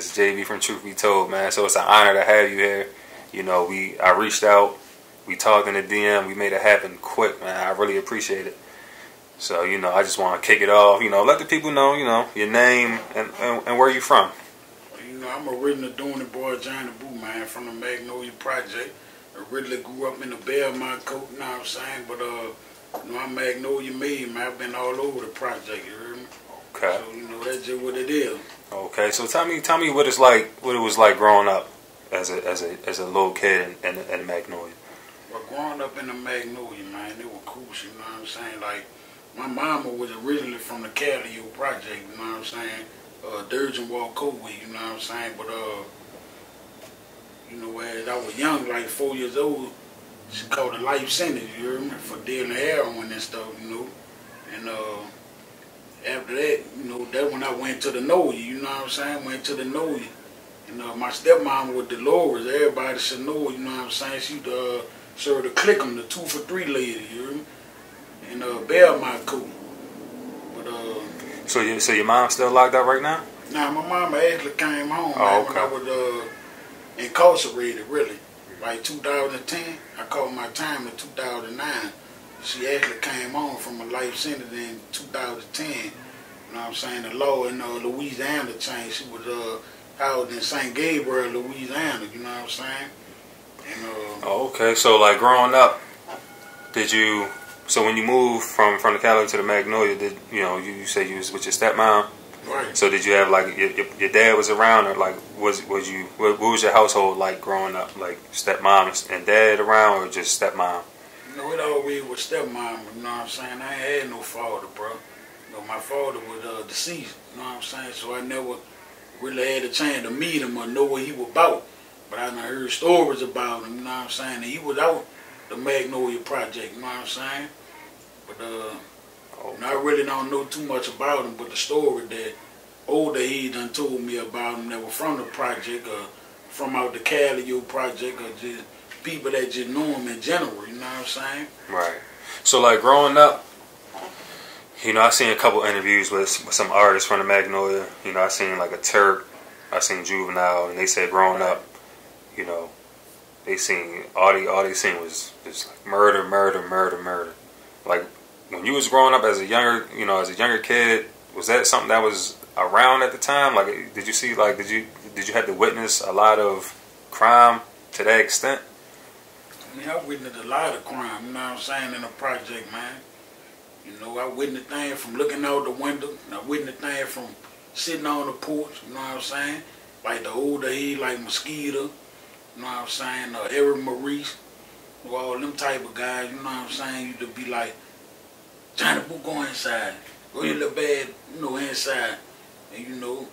This is JB from Truth Be Told, man. So it's an honor to have you here. You know, we I reached out, we talked in the DM, we made it happen quick, man. I really appreciate it. So you know, I just want to kick it off. You know, let the people know, you know, your name and and, and where you from. You know, I'm originally doing the boy Johnny Boo, man, from the Magnolia Project. Originally grew up in the Belmont coat, you know what I'm saying? But, uh, you know, I'm Magnolia made, man. I've been all over the project, you heard me? Okay. So, you know, that's just what it is. Okay. So tell me, tell me what it's like, what it was like growing up as a as a as a little kid in, in, in Magnolia. Well, growing up in the Magnolia, man, it was cool, you know what I'm saying? Like, my mama was originally from the Calliope Project, you know what I'm saying? Uh, Durgeon Wall Codeway, you know what I'm saying? But, uh, you know, as I was young, like four years old, she called a life sentence, you hear me, for dealing heroin and stuff, you know. And uh, after that, you know, that when I went to the NOYA, you know what I'm saying? Went to the NOYA. And uh, my stepmom was Dolores, everybody should know, you know what I'm saying? She uh, served the Clickham, the two for three lady, you hear me? And uh, Belmont cool. But uh, So you so your mom's still locked up right now? now my mom actually came home Oh, okay. when I was uh, incarcerated, really. Like 2010, I called my time in 2009. She actually came home from a life sentence in 2010. You know what I'm saying? The law in uh, Louisiana changed. She was uh, housed in St. Gabriel, Louisiana. You know what I'm saying? And uh, Oh, okay. So like growing up, did you? So when you moved from from the Cali to the Magnolia, did you know you, you say you was with your stepmom? right. So did you have like your, your, your dad was around, or like was was you what, what was your household like growing up? Like stepmom and dad around, or just stepmom? You know, it always was stepmom, you know what I'm saying? I ain't had no father, bro. You know, my father was uh, deceased, you know what I'm saying? So I never really had a chance to meet him or know what he was about. But I done heard stories about him, you know what I'm saying? And he was out the Magnolia Project, you know what I'm saying? But uh, and I really don't know too much about him, but the story that older he done told me about him that were from the project or from out the Calliope Project or just people that just knew him in general, you know what I'm saying? Right. So like growing up, you know, I seen a couple interviews with, with some artists from the Magnolia. You know, I seen like a Turk, I seen Juvenile, and they said growing up, you know, they seen all they all they seen was just like murder, murder, murder, murder. Like when you was growing up as a younger, you know, as a younger kid, was that something that was around at the time? Like, did you see like did you did you have to witness a lot of crime to that extent? I I witnessed a lot of crime, you know what I'm saying, in the project, man. You know, I witnessed things from looking out the window, and I witnessed things from sitting on the porch, you know what I'm saying? Like the older he, like Mosquito, you know what I'm saying, uh, Eric Maurice, all them type of guys, you know what I'm saying, you to be like, Johnny Boo, go inside. Go your little bed, you know, inside. And you know,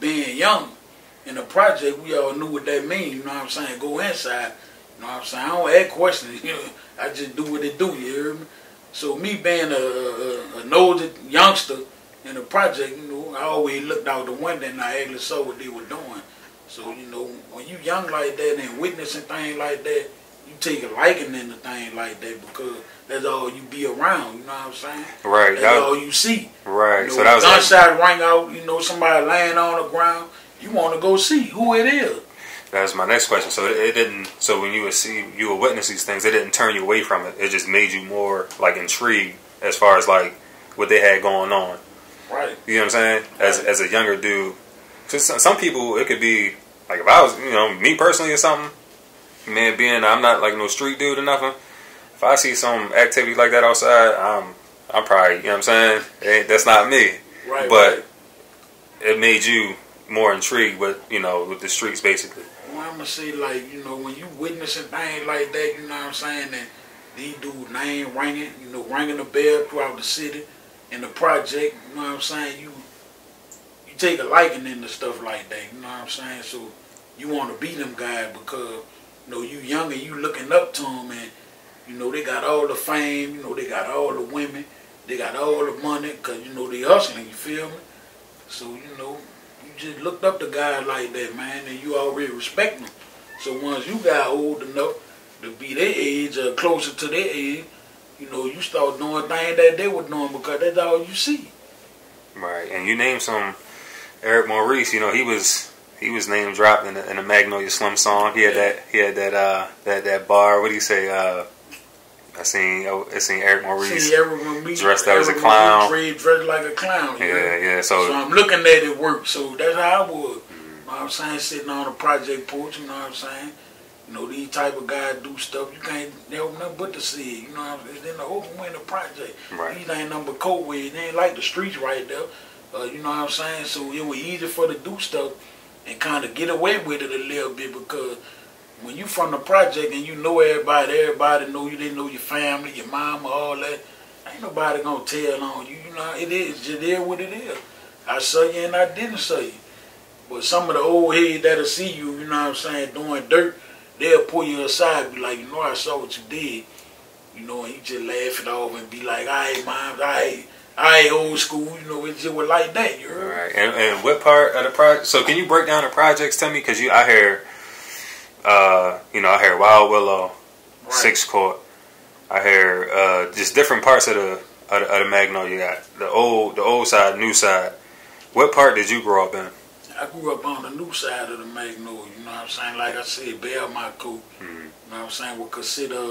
being young in the project, we all knew what that mean, you know what I'm saying? Go inside. You know what I'm saying? I don't ask questions, you know, I just do what it do, you hear me? So me being a, a, a nosy youngster in the project, you know, I always looked out the window and I actually saw what they were doing. So, you know, when you young like that and witnessing things like that, you take a liking in the thing like that because that's all you be around, you know what I'm saying? Right. That's That, all you see. right. You know, so that was like, gunshot ring out, you know, somebody laying on the ground, you want to go see who it is. That was my next question. So it, it didn't. So when you would see, you would witness these things. It didn't turn you away from it. It just made you more like intrigued as far as like what they had going on. Right. You know what I'm saying? As as a younger dude, because some, people it could be like if I was, you know, me personally or something. Man, being I'm not like no street dude or nothing. If I see some activity like that outside, I'm I'm probably you know what I'm saying. It that's not me. Right. But it made you more intrigued with you know with the streets basically. Well, I'm gonna say like you know when you witnessing things like that, you know what I'm saying, and these dudes name ringing, you know, ringing the bell throughout the city, and the project, you know what I'm saying, you you take a liking into stuff like that, you know what I'm saying, so you want to be them guys because you know you young and you looking up to them, and you know they got all the fame, you know they got all the women, they got all the money, cause you know they hustling, you feel me? So you know just looked up to guys like that, man, and you already respect them. So once you got old enough to be their age or closer to their age, you know, you start doing things that they were doing because that's all you see. Right, and you named some Eric Maurice. You know, he was he was name dropped in the, in the Magnolia Slim song. He had Yeah. that he had that uh that that bar. What do you say? Uh, I seen I seen Eric Maurice. See, everyone dressed up as a clown. Dressed, like a clown. you know? yeah, yeah. So So I'm looking at it work. So that's how I would. You know what I'm saying? Sitting on a project porch, you know what I'm saying? You know, these type of guys do stuff you can't help nothing but to see. it, You know what I'm saying? It's in the open window project. Right. These ain't nothing but cold way. It ain't like the streets right there. Uh, you know what I'm saying? So it was easy for to do stuff and kind of get away with it a little bit because when you from the project and you know everybody, everybody know you, they know your family, your mama, all that. Ain't nobody gonna tell on you. You know, it is just is what it is. I saw you and I didn't saw you. But some of the old heads that'll see you, you know what I'm saying, doing dirt, they'll pull you aside, be like, you know, I saw what you did. You know, and you just laugh it off and be like, all right, mom, all right, all right, old school. You know, it just was like that. You heard? right. And, and what part of the project? So can you break down the projects? Tell me, because you I hear, uh, you know, I hear Wild Willow, Right. Six Court. I hear uh, just different parts of the of the, of the Magnolia. You got the old the old side, new side. What part did you grow up in? I grew up on the new side of the Magnolia, you know what I'm saying? Like I said, Belmont Coop, Mhm. you know what I'm saying, would consider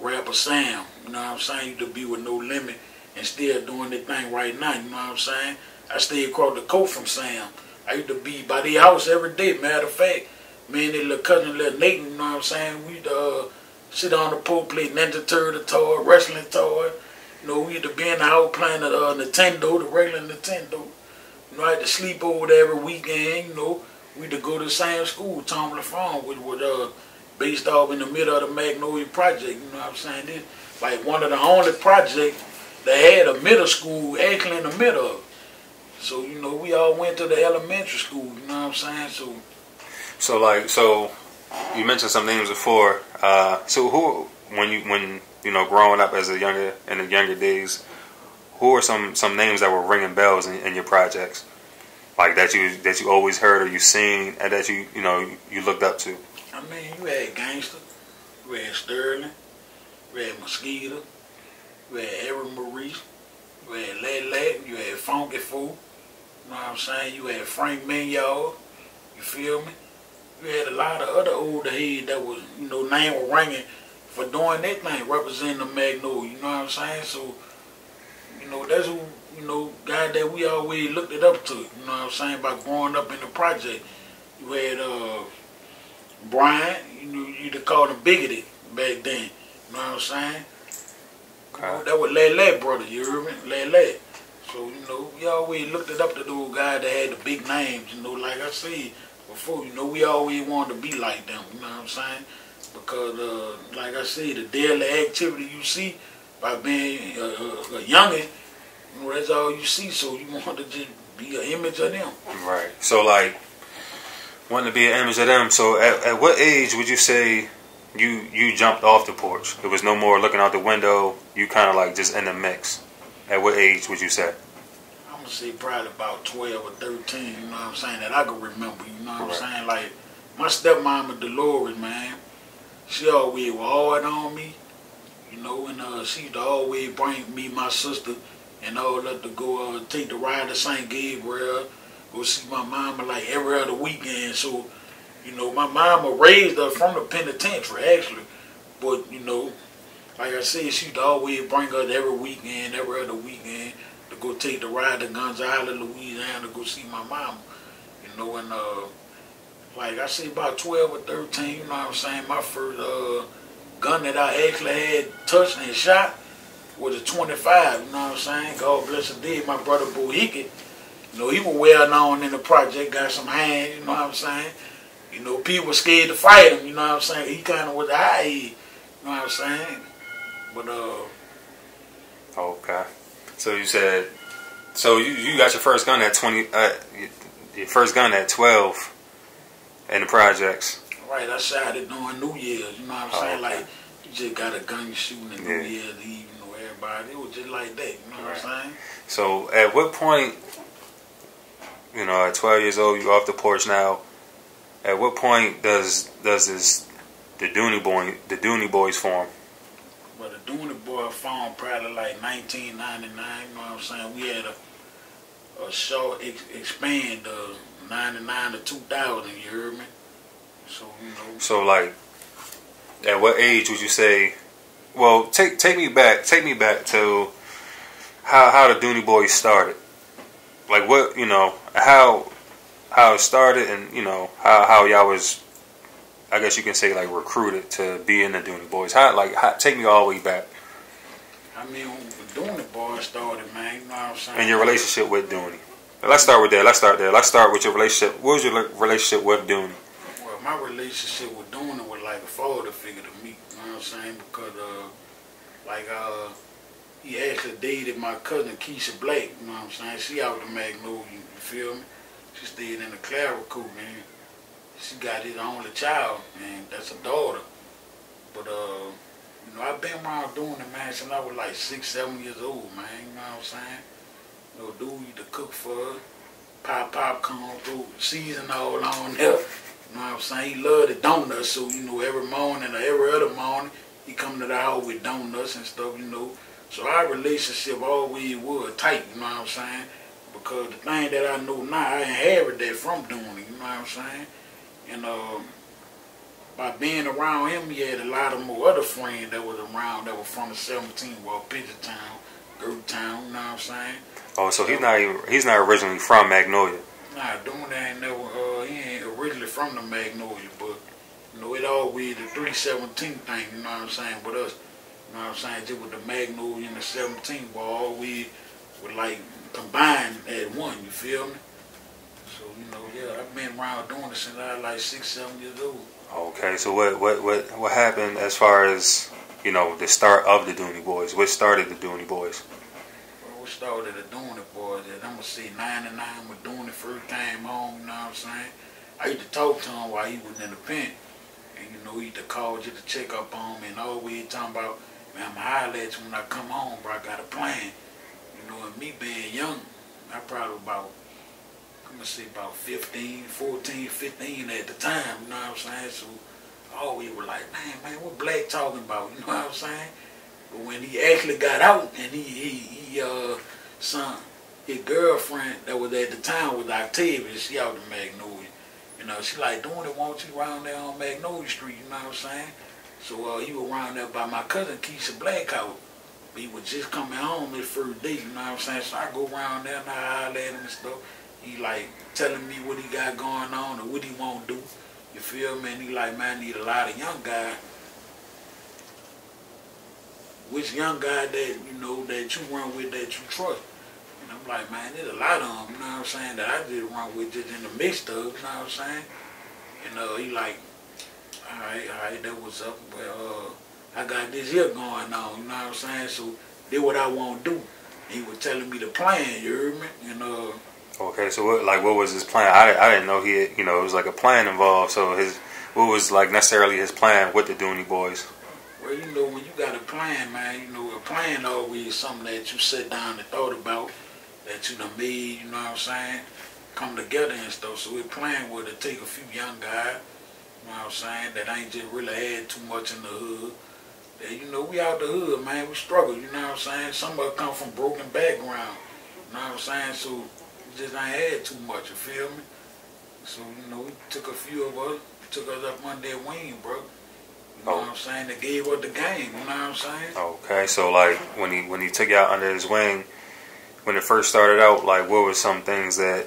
rapper Sam, you know what I'm saying, You to be with no limit and still doing the thing right now, you know what I'm saying? I stay across the coast from Sam. I used to be by the house every day, matter of fact. Me and that little cousin, little Nathan, you know what I'm saying, we'd uh, sit on the pool, play Ninja Turtle toy, wrestling toy. You know, we to be in the house playing the uh, Nintendo, the regular Nintendo. You know, I had to sleep over there every weekend, you know. We to go to the same school, Tom LaFon, which was uh, based off in the middle of the Magnolia Project, you know what I'm saying? This like one of the only projects that had a middle school actually in the middle of. So, you know, we all went to the elementary school, you know what I'm saying? So, So like so, you mentioned some names before. Uh, so who when you when you know growing up as a younger in the younger days, who are some some names that were ringing bells in, in your projects, like that you that you always heard or you seen and that you you know you looked up to? I mean, you had Gangster, you had Sterling, you had Mosquito, you had Eric Maurice, you had Lad you had Funky Fool, you know what I'm saying? You had Frank Mignard, you feel me? You had a lot of other older heads that was, you know, name was ringing for doing that thing, representing the Magnolia, you know what I'm saying? So, you know, that's who, you know, guy that we always looked it up to, you know what I'm saying, by growing up in the project. You had, uh, Brian, you know, you'd have called him bigoted back then. You know what I'm saying? You know, that was Lay Lele brother, you heard me? Lele. So, you know, we always looked it up to those guys that had the big names, you know, like I said before, you know, we always wanted to be like them, you know what I'm saying? Because, uh, like I said, the daily activity you see by being a, a, a youngin', you know, that's all you see, so you want to just be an image of them. Right. So like wanting to be an image of them. So at, at what age would you say you you jumped off the porch? It was no more looking out the window. You kind of like just in the mix. At what age would you say? Say probably about 12 or 13, you know what I'm saying, that I can remember, you know what Right. I'm saying? Like, my stepmama Dolores, man, she always was hard on me, you know, and uh, she used to always bring me, my sister, and all that to go uh, take the ride to St. Gabriel, go see my mama like every other weekend. So, you know, my mama raised her from the penitentiary, actually, but, you know, like I said, she used to always bring us every weekend, every other weekend go take the ride to Gonzales, Louisiana to go see my mama. You know, and uh, like I say, about 12 or 13, you know what I'm saying? My first uh, gun that I actually had touched and shot was a 25, you know what I'm saying? God bless her dead, my brother Bo Hickett. You know, he was well known in the project, got some hands, you know what I'm saying? You know, people were scared to fight him, you know what I'm saying? He kind of was high you know what I'm saying? But, uh, Okay. So you said, so you, you got your first gun at twenty, uh, your first gun at twelve, in the projects. Right, I shot it during New Year's, you know what I'm Oh, saying? okay. Like, you just got a gun, you shooting at New Yeah. Year's Eve, you know, everybody. It was just like that, you know what I'm saying? So at what point, you know, at twelve years old, you're off the porch now. At what point does does this the Dooney boy the Dooney boys form? The Dooney Boy phone probably like 1999, you know what I'm saying? We had a, a short ex- expand uh, 99 to 2000, you heard me? So, you know. So like, at what age would you say? Well, take take me back. Take me back to how how the Dooney Boys started. Like what you know how how it started, and you know how how y'all was. I guess you can say like recruited to be in the Dooney Boys. How like how, take me all the way back. I mean, when the Dooney Boys started, man, you know what I'm saying? And your relationship with Dooney. Let's start with that. Let's start there. Let's start with your relationship. What was your relationship with Dooney? Well, my relationship with Dooney was like a father figure to me. You know what I'm saying? Because, uh, like, uh, he actually dated my cousin Keisha Blake. You know what I'm saying? She out the Magnolia. You feel me? She stayed in the Clara Coop, man. She got his only child, man. That's a daughter. But, uh, you know, I've been around doing it, man, since I was like six, seven years old, man. You know what I'm saying? You know, dude used to cook for. Pop pop come through, season all on there. You know what I'm saying? He loved the donuts, so you know every morning or every other morning he come to the house with donuts and stuff, you know. So our relationship always was tight, you know what I'm saying? Because the thing that I know now, I inherited that from doing it, you know what I'm saying? And uh, by being around him, he had a lot of more other friends that was around that were from the 17, well, Pigeon Town, you know what I'm saying? Oh, so he's not even, he's not originally from Magnolia. Nah, doing that ain't never, uh, he ain't originally from the Magnolia, but, you know, it all always the 317 thing, you know what I'm saying, with us. You know what I'm saying? Just with the Magnolia and the 17, but all we were like combined at one, you feel me? You know, yeah, I've been around doing this since I was like six, seven years old. Okay, so what what what what happened as far as you know the start of the Dooney Boys? What started the Dooney Boys? Well, we started the Dooney Boys. I'm gonna say '99 when Dooney first came home. You know what I'm saying? I used to talk to him while he was in the pen, and you know he used to call just to check up on me and all we talking about. Man, at you when I come home, bro. I got a plan. You know, and me being young, I probably about I'm gonna say about 15, 14, 15 at the time, you know what I'm saying? So all we were like, man, man, what Black talking about? You know what I'm saying? But when he actually got out and he he, he uh son his girlfriend that was at the time was Octavia, she out in Magnolia. You know, she like doing it, want you around there on Magnolia Street, you know what I'm saying? So uh, he was around there by my cousin Keisha Blackhout. He was just coming home his first day, you know what I'm saying? So I go around there and I holler at him and stuff. He like telling me what he got going on or what he won't do. You feel me? And he like, man, I need a lot of young guys. Which young guy that, you know, that you run with that you trust? And I'm like, man, there's a lot of them, you know what I'm saying, that I just run with just in the mixed up, you know what I'm saying? And uh, he like, all right, all right, that was up. Well, uh, I got this here going on, you know what I'm saying? So, did what I want to do. He was telling me the plan, you heard me? And uh, Okay, so what like what was his plan? I, I didn't know he had, you know it was like a plan involved. So his what was like necessarily his plan with the Dooney Boys? Well, you know, when you got a plan, man, you know, a plan always something that you sit down and thought about, that you done made, you know what I'm saying, come together and stuff. So his plan was to take a few young guys, you know what I'm saying, that ain't just really had too much in the hood. That, you know, we out the hood, man, we struggle, you know what I'm saying. Some of us come from broken background, you know what I'm saying, so just ain't had too much, you feel me? So, you know, we took a few of us, took us up under their wing, bro. You know Oh. what I'm saying? They gave us the game, you know what I'm saying? Okay, so like when he when he took y'all under his wing, when it first started out, like what were some things that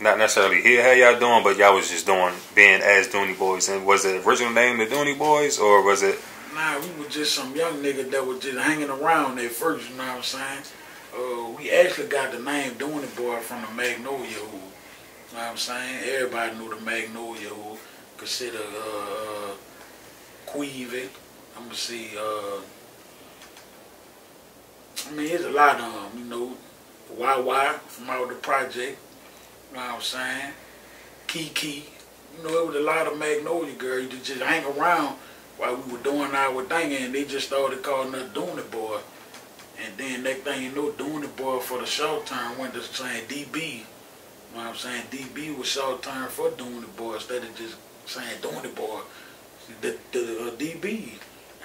not necessarily he had y'all doing, but y'all was just doing being as Dooney Boys? And was the original name the Dooney Boys, or was it? Nah, we were just some young nigga that was just hanging around at first, you know what I'm saying? Uh, we actually got the name Dooney Boy from the Magnolia Hood. You know what I'm saying? Everybody knew the Magnolia Hood. Consider uh, uh. I'm gonna see. Uh, I mean, there's a lot of them. You know, YY from out the project. You know what I'm saying? Kiki. You know, it was a lot of Magnolia girls that just hang around while we were doing our thing, and they just started calling us Dooney Boy. And then next thing you know, Dooney Boy for the short term went to saying DB. You know what I'm saying? DB was short term for Dooney Boy instead of just saying Dooney Boy. The, the uh, DB.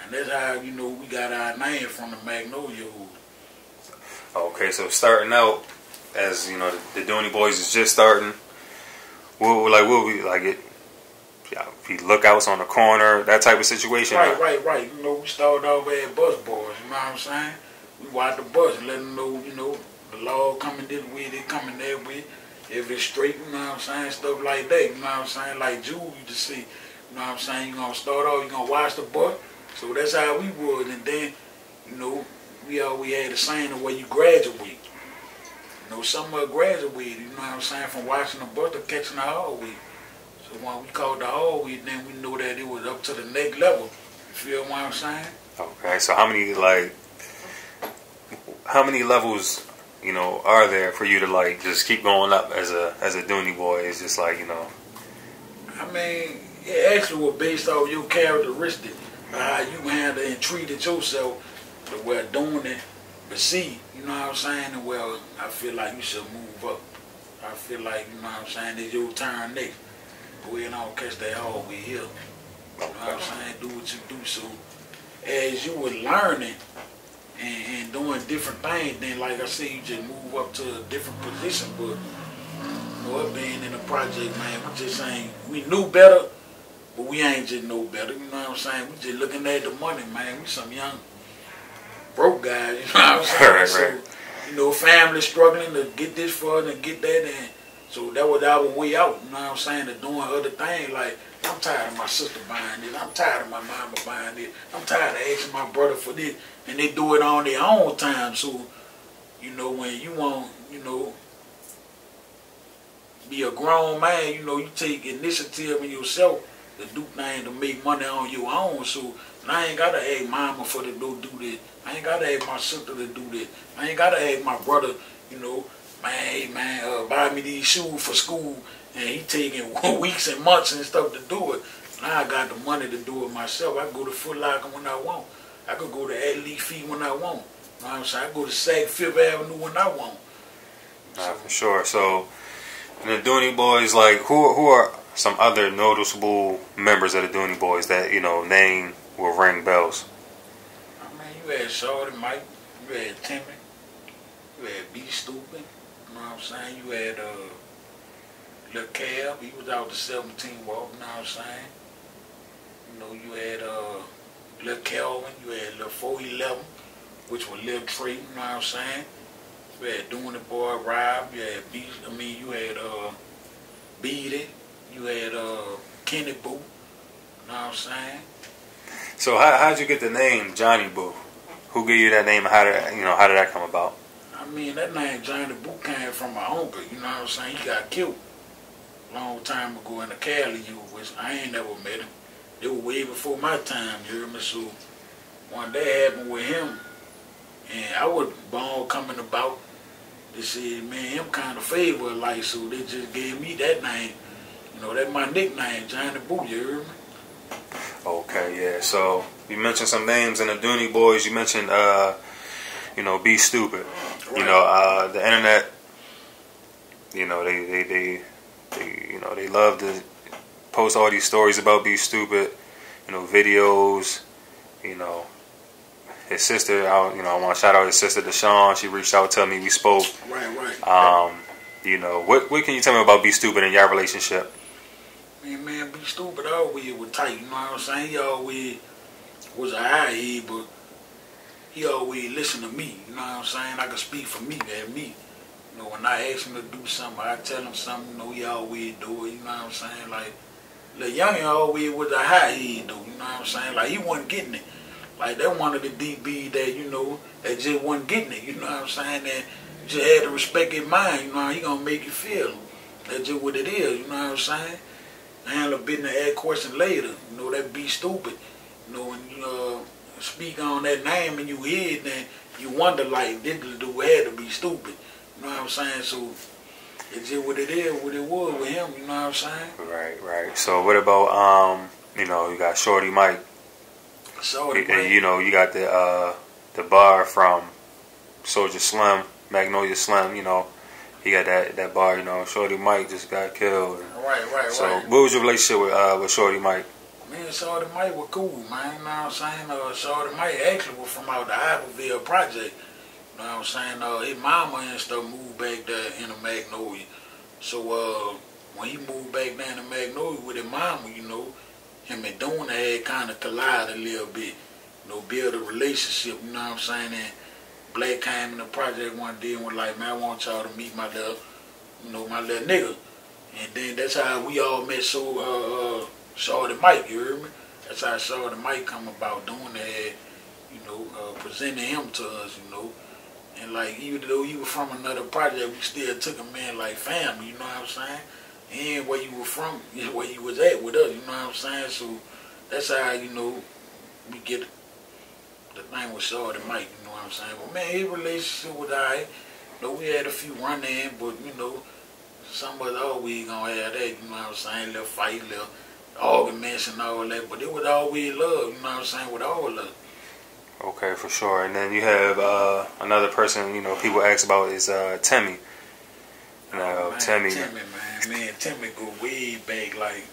And that's how, you know, we got our name from the Magnolia Hood. Okay, so starting out as you know the, the Dooney Boys is just starting. What like what we like it? Yeah, be lookouts on the corner, that type of situation. Right, right, right. You know, we started off at bus boys. You know what I'm saying? Watch the bus, let them know. You know, the law coming this way, they coming that way. If it's straight, you know what I'm saying? Stuff like that. You know what I'm saying? Like Jude you just see. You know what I'm saying? You're gonna start off, you're gonna watch the bus. So that's how we would. And then, you know, we always had the saying the way you graduate. You know, some of graduated, you know what I'm saying, from watching the bus to catching the hall week. So when we called the hall week, then we knew that it was up to the next level. You feel what I'm saying? Okay, so how many like how many levels, you know, are there for you to like just keep going up as a as a Dooney boy? It's just like, you know I mean, it actually was based off your characteristic, how you handled and treated yourself the way doing it. But see, you know what I'm saying? And well, I feel like you should move up. I feel like, you know what I'm saying, it's your turn next. Go ahead and catch that hall we here. You know what I'm saying? Do what you do. So as you were learning and, and doing different things, then like I said, you just move up to a different position. But you know, us being in the project, man, we just ain't we knew better, but we ain't just know better. You know what I'm saying? We just looking at the money, man. We some young broke guys. You know what I'm saying? Right, so, right. you know, family struggling to get this far and get that, and so that was our way out. You know what I'm saying? To doing other things like. I'm tired of my sister buying this. I'm tired of my mama buying this. I'm tired of asking my brother for this. And they do it on their own time. So, you know, when you want, you know, be a grown man, you know, you take initiative in yourself to do things to make money on your own. So I ain't gotta ask mama for to do do this. I ain't gotta ask my sister to do this. I ain't gotta ask my brother, you know, man, hey man, uh, buy me these shoes for school, and he taking weeks and months and stuff to do it. Now I got the money to do it myself. I go to Foot Locker when I want. I could go to Athlete Feet when I want. You know what I'm saying? I go to Saks Fifth Avenue when I want. Nah, for sure. So, the Dooney Boys, like, who who are some other noticeable members of the Dooney Boys that you know name will ring bells? I mean, you had Shorty Mike, you had Timmy, you had B Stupid. You know what I'm saying? You had uh, Lil Cab, he was out the 17 walk. You know what I'm saying? You know, you had uh, Lil Kelvin, you had Lil 411, which was Lil Tree. You know what I'm saying? You had Doing the Boy Rob, you had B. I mean, you had uh, Beat you had uh, Kenny Boo. You know what I'm saying? So how how'd you get the name Johnny Boo? Who gave you that name? How did you know? How did that come about? I mean, that name Johnny Boo came from my uncle, you know what I'm saying? He got killed a long time ago in the Cali, you which I ain't never met him. It were way before my time, you hear me? So one day happened with him, and I was born coming about. They said, man, him kind of favor like, so they just gave me that name. You know, that's my nickname, Johnny Boo, you hear me? Okay, yeah. So you mentioned some names in the Dooney Boys. You mentioned, uh, you know, be stupid. You know, uh, the internet. You know, they, they they they you know they love to post all these stories about be stupid. You know, videos. You know, his sister. I, you know, I want to shout out his sister Deshawn. She reached out to me. We spoke. Right, right. Um, you know, what what can you tell me about be stupid in your relationship? Man, man, be stupid always was tight, you know what I'm saying? He always was a high head, but he always listened to me, you know what I'm saying? I could speak for me, man, me. You know, when I ask him to do something, I tell him something, you know, he always do it, you know what I'm saying? Like, the youngin always was a high head, though, you know what I'm saying? Like, he wasn't getting it. Like, that one of the DB that, you know, that just wasn't getting it, you know what I'm saying? That just had to respect his mind, you know, he gonna make you feel. That's just what it is, you know what I'm saying? handle business ask question later. You know, that be stupid. You know, when you uh, speak on that name and you hear it, then you wonder, like, this the dude had to be stupid. You know what I'm saying? So, it's just what it is, what it was with him, you know what I'm saying? Right, right. So what about um, you know, you got Shorty Mike. So, And, you know, you got the uh, the bar from Soulja Slim, Magnolia Slim. You know, he got that that bar. You know, Shorty Mike just got killed. right, right, So, right. So what was your relationship with uh, with Shorty Mike? Man, Shorty Mike was cool, man. You know what I'm saying? Uh, Shorty Mike actually was from out the Iberville project. You know what I'm saying? Uh, his mama and stuff moved back there in the Magnolia. So, uh, when he moved back down to Magnolia with his mama, you know, him and Dooney had kind of collided a little bit. You know, build a relationship, you know what I'm saying? And Black came in the project one day and was like, man, I want y'all to meet my little, you know, my little nigga. And then that's how we all met so uh, uh Shorty Mike, you heard me? That's how Shorty Mike come about doing that, you know, uh, presenting him to us, you know. And like even though he was from another project, we still took him in like family, you know what I'm saying? And where you were from, where you was at with us, you know what I'm saying? So that's how, you know, we get the thing with Shorty Mike, you know what I'm saying? But man, his relationship with I, you know, we had a few run in, but you know, some of us always gonna have that, you know what I'm saying? Little fight, little arguments and all that, but it was always love, you know what I'm saying, with all of us. Okay, for sure. And then you have uh, another person, you know, people ask about is uh, Timmy. You know, man, Timmy. Timmy, man. Man, Timmy go way back, like,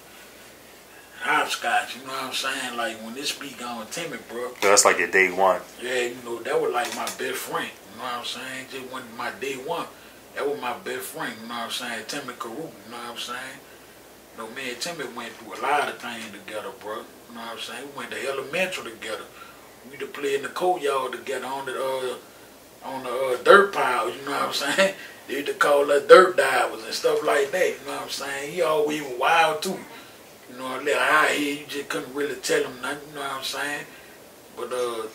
hopscotch, you know what I'm saying? Like, when this beat on Timmy, bro. That's like your day one. Yeah, you know, that was like my best friend, you know what I'm saying? Just when my day one, that was my best friend, you know what I'm saying? Timmy Caruth, you know what I'm saying? You know, me and Timmy went through a lot of things together, bro. You know what I'm saying? We went to elementary together. We to play in the courtyard together on the uh, on the uh, dirt piles. You know what I'm saying? They used to call us dirt divers and stuff like that. You know what I'm saying? He always was wild too. You know, a little high here, you just couldn't really tell him nothing. You know what I'm saying? But uh,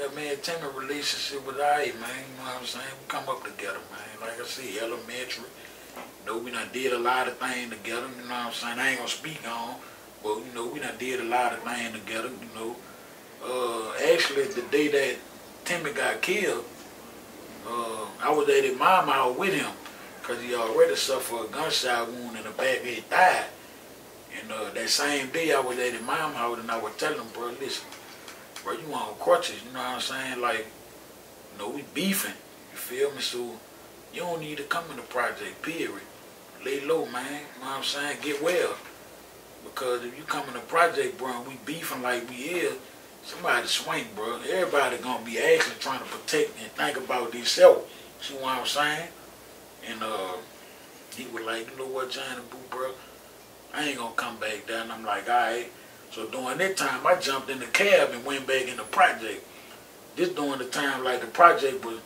yeah, man, Timmy relationship with I, man. You know what I'm saying? We come up together, man. Like I said, elementary. You know, we done did a lot of things together. You know what I'm saying? I ain't gonna speak on, but you know, we done did a lot of things together. You know uh, actually the day that Timmy got killed, uh, I was at his mama house with him because he already suffered a gunshot wound in the back of his thigh. And uh, that same day I was at his mama house and I was telling him, bro, listen, bro, you on crutches, you know what I'm saying? Like, you know, we beefing, you feel me? So you don't need to come in the project, period. Lay low, man, you know what I'm saying? Get well. Because if you come in the project, bro, we beefing like we is, somebody swing, bro. Everybody gonna be actually trying to protect and think about themselves. See what I'm saying? And uh, he was like, you know what, Johnny Boo, bro, I ain't gonna come back. And I'm like, all right. So during that time, I jumped in the cab and went back in the project. This during the time, like the project was,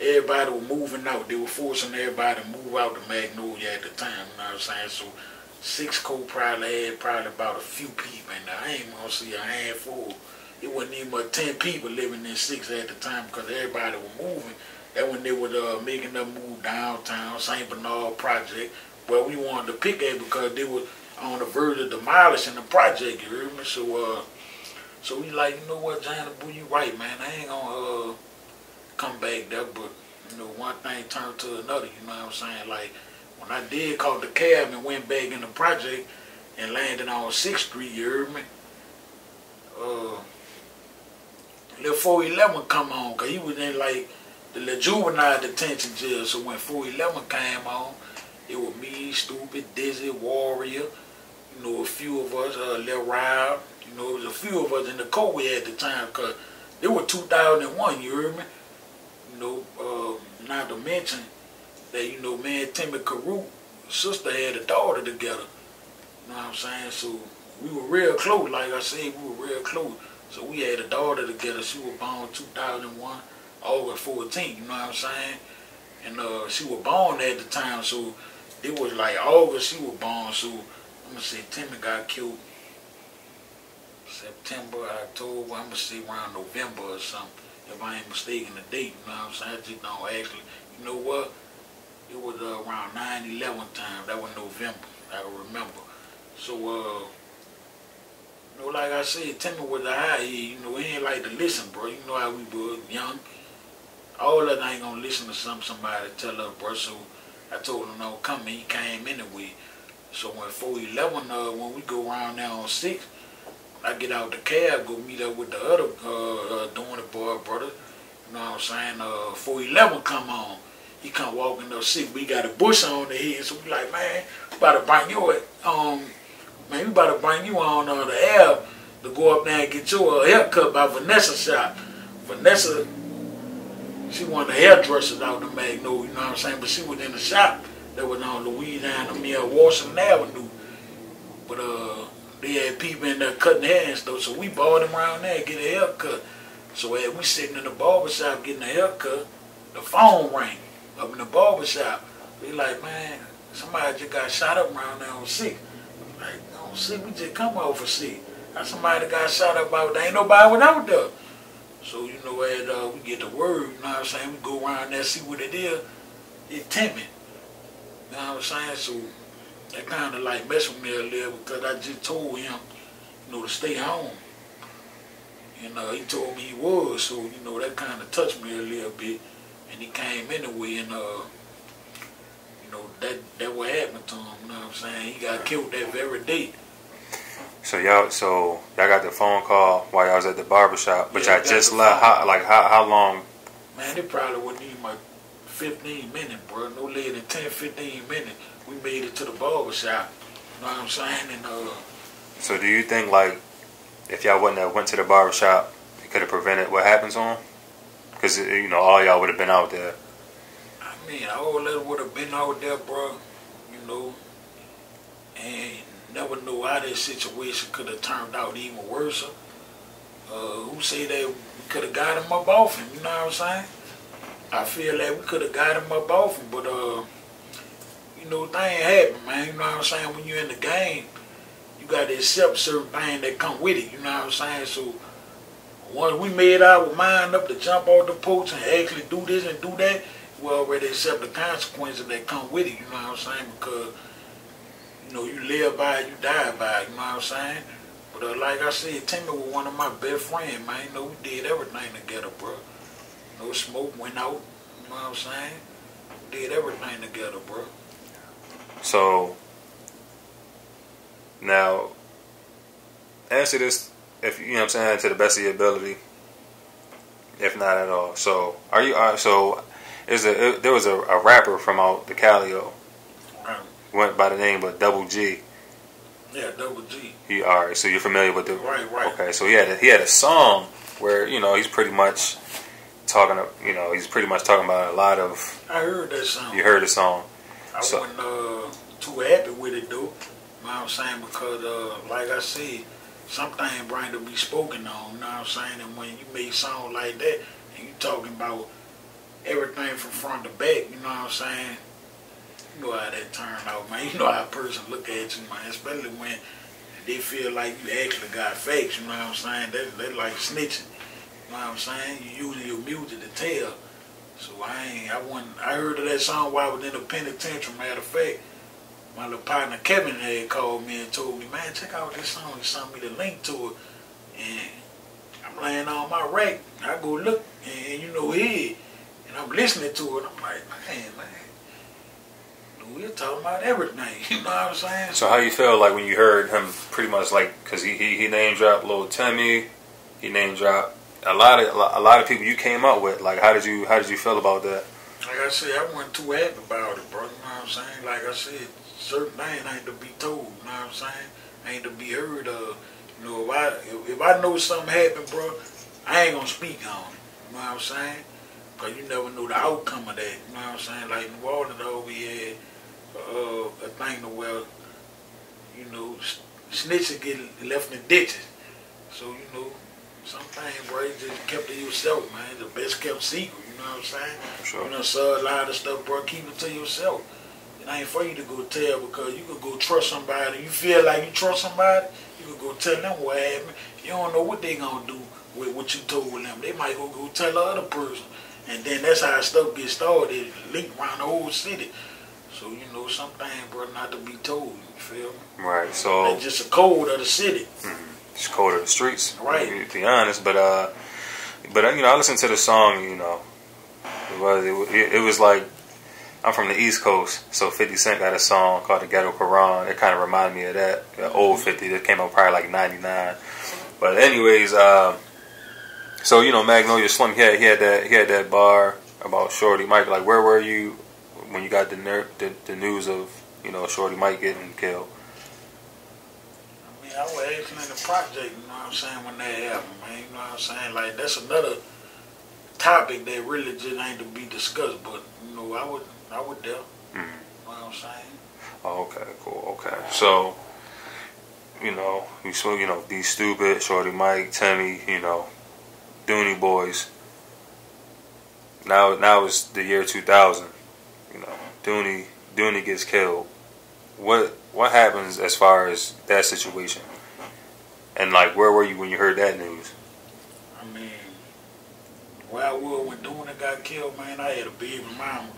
everybody was moving out. They were forcing everybody to move out to Magnolia at the time. You know what I'm saying? So six co probably had probably about a few people there. I ain't gonna see a handful it wasn't even 10 people living in six at the time because everybody was moving. That when they were uh, making them move downtown, St. Bernard project, where we wanted to pick at because they were on the verge of demolishing the project, you heard me? So, uh, so we like, you know what, Johnny Boo, you right, man. I ain't gonna uh, come back there, but, you know, one thing turned to another, you know what I'm saying? Like, when I did call the cab and went back in the project and landed on 6th Street, you heard me? Uh, little 411 come on, because he was in like the juvenile detention jail. So when 411 came on, it was me, Stupid, Dizzy, Warrior, you know, a few of us, uh, Lil Rob, you know, it was a few of us in the we at the time, because it was 2001, you heard me? You know, uh, not to mention that, you know, man, Timmy Caruth, sister had a daughter together. You know what I'm saying? So we were real close, like I said, we were real close. So we had a daughter together. She was born 2001, August 14, you know what I'm saying? And uh, she was born at the time, so it was like August she was born. So I'm gonna say Timmy got killed September, October. I'm gonna say around November or something, if I ain't mistaken the date. You know what I'm saying? I just don't actually. You know what? It was uh, around 9/11 time. That was November. I remember. So uh, know, like I said, Timmy was a high head. You know, he ain't like to listen, bro. You know how we were young. All of us ain't gonna listen to some somebody tell us, bro. So I told him no come. He came anyway. So when 411, uh, when we go around there on six, I get out the cab, go meet up with the other uh, uh doing the boy brother. You know what I'm saying? Uh, 411 come on. He come walking up sick. We got a bush on the head, so we like, man, about to bring your um Man, we about to bring you on uh, the air to go up there and get your uh, haircut by Vanessa shop. Vanessa, she one of the hairdressers out the Magnolia, you know what I'm saying? But she was in the shop that was on Louisiana, uh, Washington Avenue. But uh, they had people in there cutting hair and stuff, so we bought them around there get a haircut. So as we sitting in the barber shop getting a haircut, the phone rang up in the barber shop. We like, man, somebody just got shot up around there on sick. Like, on we just come over sick. Now somebody got shot up out there, ain't nobody without out there. So, you know, as uh, we get the word, you know what I'm saying, we go around there, see what it is, it timid. You know what I'm saying? So that kind of like messed with me a little because I just told him, you know, to stay home. And uh, he told me he was, so, you know, that kind of touched me a little bit. And he came anyway, and, uh, know, that, that what happened to him, you know what I'm saying? He got killed that very day. So y'all, so y'all got the phone call while y'all was at the barbershop, but Yeah, y'all just left. How, like how how long? Man, it probably wouldn't even like 15 minutes, bro. No later than 10, 15 minutes. We made it to the barber shop. You know what I'm saying? And uh, So do you think like if y'all wouldn't have went to the barbershop, it could have prevented what happened to him? Because you know all y'all would have been out there. I mean, all that would have been out there, bro. You know, and never know how that situation could have turned out even worse. Uh, who say that we could have got him up off him? You know what I'm saying? I feel like we could have got him up off him, but uh, you know, thing happen, man. You know what I'm saying? When you're in the game, you got to accept certain things that come with it. You know what I'm saying? So once we made our mind up to jump off the porch and actually do this and do that, we already accept the consequences that come with it. You know what I'm saying? Because you know you live by it, you die by it. You know what I'm saying? But uh, like I said, Timmy was one of my best friends, man. You know, we did everything together, bro. No smoke went out. You know what I'm saying? We did everything together, bro. So now answer this if you know what I'm saying to the best of your ability. If not at all. So are you so is a there was a, a rapper from out the Calliope Right. went by the name of Double G. Yeah, double G. He all right, so you're familiar with the Right, right. Okay, so he had a, he had a song where you know he's pretty much talking. You know, he's pretty much talking about a lot of. I heard that song. You heard the song. I So- wasn't uh, too happy with it though. You know what I'm saying? Because uh, like I said, something bring to be spoken on, you know what I'm saying? And when you make songs like that and you talking about everything from front to back, you know what I'm saying? You know how that turned out, man. You know how a person look at you, man, especially when they feel like you actually got facts, you know what I'm saying? That they like snitching. You know what I'm saying? You using your music to tell. So I ain't, I wasn't, I heard of that song while I was in the penitentiary. Matter of fact, my little partner Kevin had called me and told me, man, check out this song. He sent me the link to it. And I'm laying on my rack. I go look, and you know, here, and I'm listening to it. I'm like, man, man. We're talking about everything. You know what I'm saying? So how you feel like when you heard him pretty much like because he, he he name dropped Lil Timmy, he name dropped a lot of a lot of people you came up with. Like how did you how did you feel about that? Like I said, I wasn't too happy about it, bro. You know what I'm saying? Like I said, certain things ain't to be told. You know what I'm saying? Ain't to be heard of. You know, if I if, if I know something happened, bro, I ain't gonna speak on it. You know what I'm saying? Cause you never knew the outcome of that. You know what I'm saying? Like New Orleans, though, we had uh, a thing to where, you know, snitches get left in the ditches. So you know, sometimes, bro, you just kept to yourself, man. The best kept secret. You know what I'm saying? Sure. You know, saw a lot of stuff, bro. Keep it to yourself. It ain't for you to go tell because you could go trust somebody. You feel like you trust somebody, you could go tell them what happened. You don't know what they gonna do with what you told them. They might go go tell the other person, and then that's how stuff gets started. Link around the whole city. So you know, something, bro, not to be told. You feel me? Right. So That's just a code of the city. it's cold of the streets. Right. To be honest, but uh, but uh, you know I listened to the song. You know, it was it, it, was like. I'm from the East Coast, so 50 Cent got a song called the Ghetto Quran. It kind of reminded me of that. The old 50 that came out probably like 99. But anyways, um, so you know Magnolia Slim, he had, he had that he had that bar about Shorty Mike. Like, where were you when you got the ner- the, the news of you know Shorty Mike getting killed? I mean, I was actually in the project, you know what I'm saying, when that happened, man. You know what I'm saying? Like, that's another topic that really just ain't to be discussed, but, you know, I would, I would there. Mhm. You know what I'm saying? Oh, okay, cool, okay. So, you know, you so you know, be stupid, Shorty Mike, Timmy, you know, Dooney Boys. Now, now it's the year 2000. You know, Dooney, Dooney gets killed. What, what happens as far as that situation? And like, where were you when you heard that news? I mean, where I was when Dooney got killed, man, I had a baby mama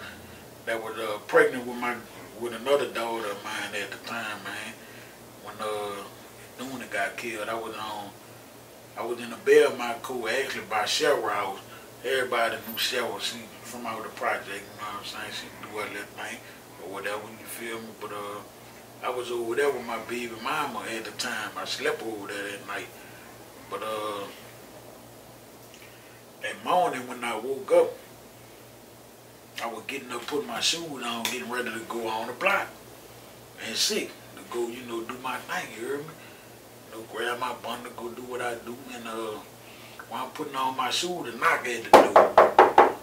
that was uh, pregnant with my with another daughter of mine at the time, man. When uh Dooney got killed, I was on I was in the Belmont Cool actually by Cheryl House. Everybody knew Cheryl, she from out the project, you know what I'm saying? She do her little thing or whatever, you feel me? But uh I was over there with my baby mama at the time. I slept over there that night. But uh that morning when I woke up, I was getting up, putting my shoes on, getting ready to go on the block and sick to go, you know, do my thing. You hear me? Know, grab my bundle, go do what I do, and uh, while I'm putting on my shoes, the knock at the door. I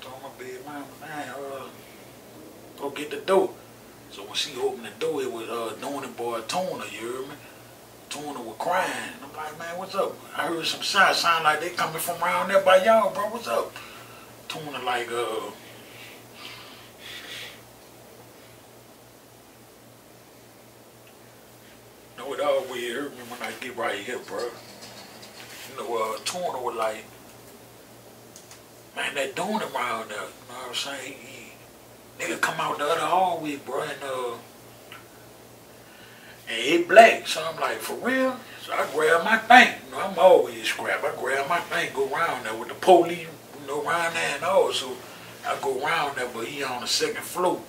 told my baby mama, man, uh, go get the door. So when she opened the door, it was uh, Dooney boy Tuna. You heard me? Tuna was crying. I'm like, man, what's up? I heard some shots sound like they coming from around there by y'all, bro. What's up? Tuna like uh know it hurt me when I get right here, bro. You know, uh Tuna was like man that Dooney around there, you know what I'm saying? He, nigga come out the other hallway, bro, and uh and he black. So I'm like, for real? So I grab my thing. You know, I'm always scrap. I grab my thing, go around there with the police go around there and all. So I go around there, but he on the second floor.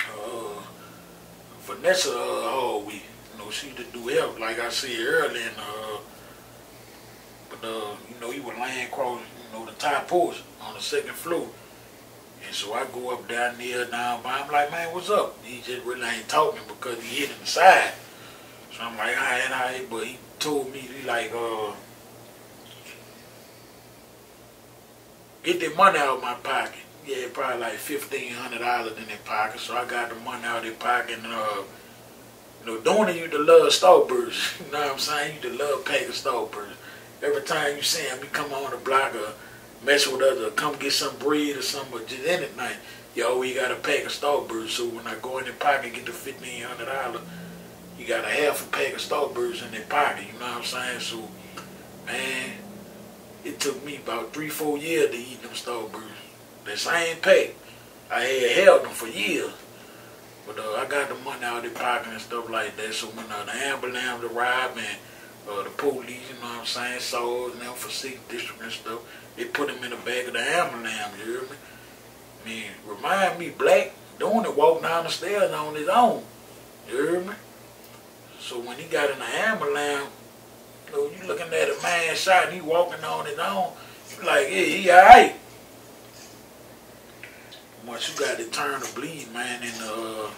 Uh, Vanessa uh, hallway. Know, she do help, like I said earlier. And, uh, but, uh, you know, he was laying across, you know, the top porch on the second floor. And so I go up down there, down by. I'm like, man, what's up? He just really ain't talking because he hit the side. So I'm like, all right, all right. But he told me, he like, uh, get the money out of my pocket. Yeah, probably like fifteen hundred dollars in their pocket. So I got the money out of their pocket and uh you know, Dooney you to love Starburst. You know what I'm saying? You to love pack of Starburst. Every time you see him, you come on the block or mess with us or come get some bread or something or just anything. You always got a pack of Starburst. So when I go in their pocket get the fifteen hundred dollars, you got a half a pack of Starburst in their pocket. You know what I'm saying? So, man, it took me about three, four years to eat them Starbursts. The same pack. I had held them for years. But uh, I got the money out of the pocket and stuff like that. So when uh, the ambulance arrived and uh, the police, you know what I'm saying, saw them for six district and stuff, they put him in the back of the ambulance, you hear me? I mean, remind me, Black, Dooney, walk down the stairs on his own. You hear me? So when he got in the ambulance, you know, you looking at a man shot and he walking on his own, you like, yeah, he alright. Once you got to bleed, man, and uh,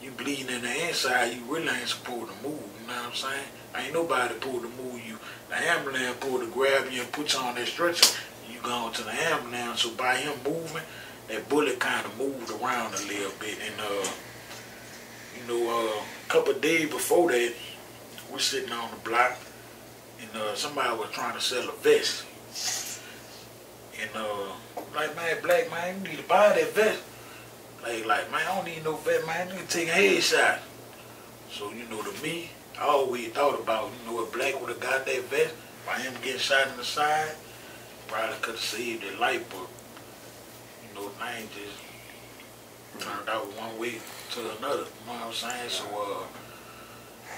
you bleeding in the inside, you really ain't supposed to move, you know what I'm saying? Ain't nobody supposed to move you. The ambulance supposed to grab you and put you on that stretcher, you go to the ambulance, so by him moving, that bullet kind of moved around a little bit, and uh, you know, uh, a couple days before that, we're sitting on the block, and uh, somebody was trying to sell a vest. And uh, like, man, black man, you need to buy that vest. Like, like, man, I don't need no vest, man. You to take a headshot. So, you know, to me, I always thought about, you know, if black would have got that vest, by him getting shot in the side, probably could have saved his life, but, you know, things just turned out one way to another. You know what I'm saying? So, uh,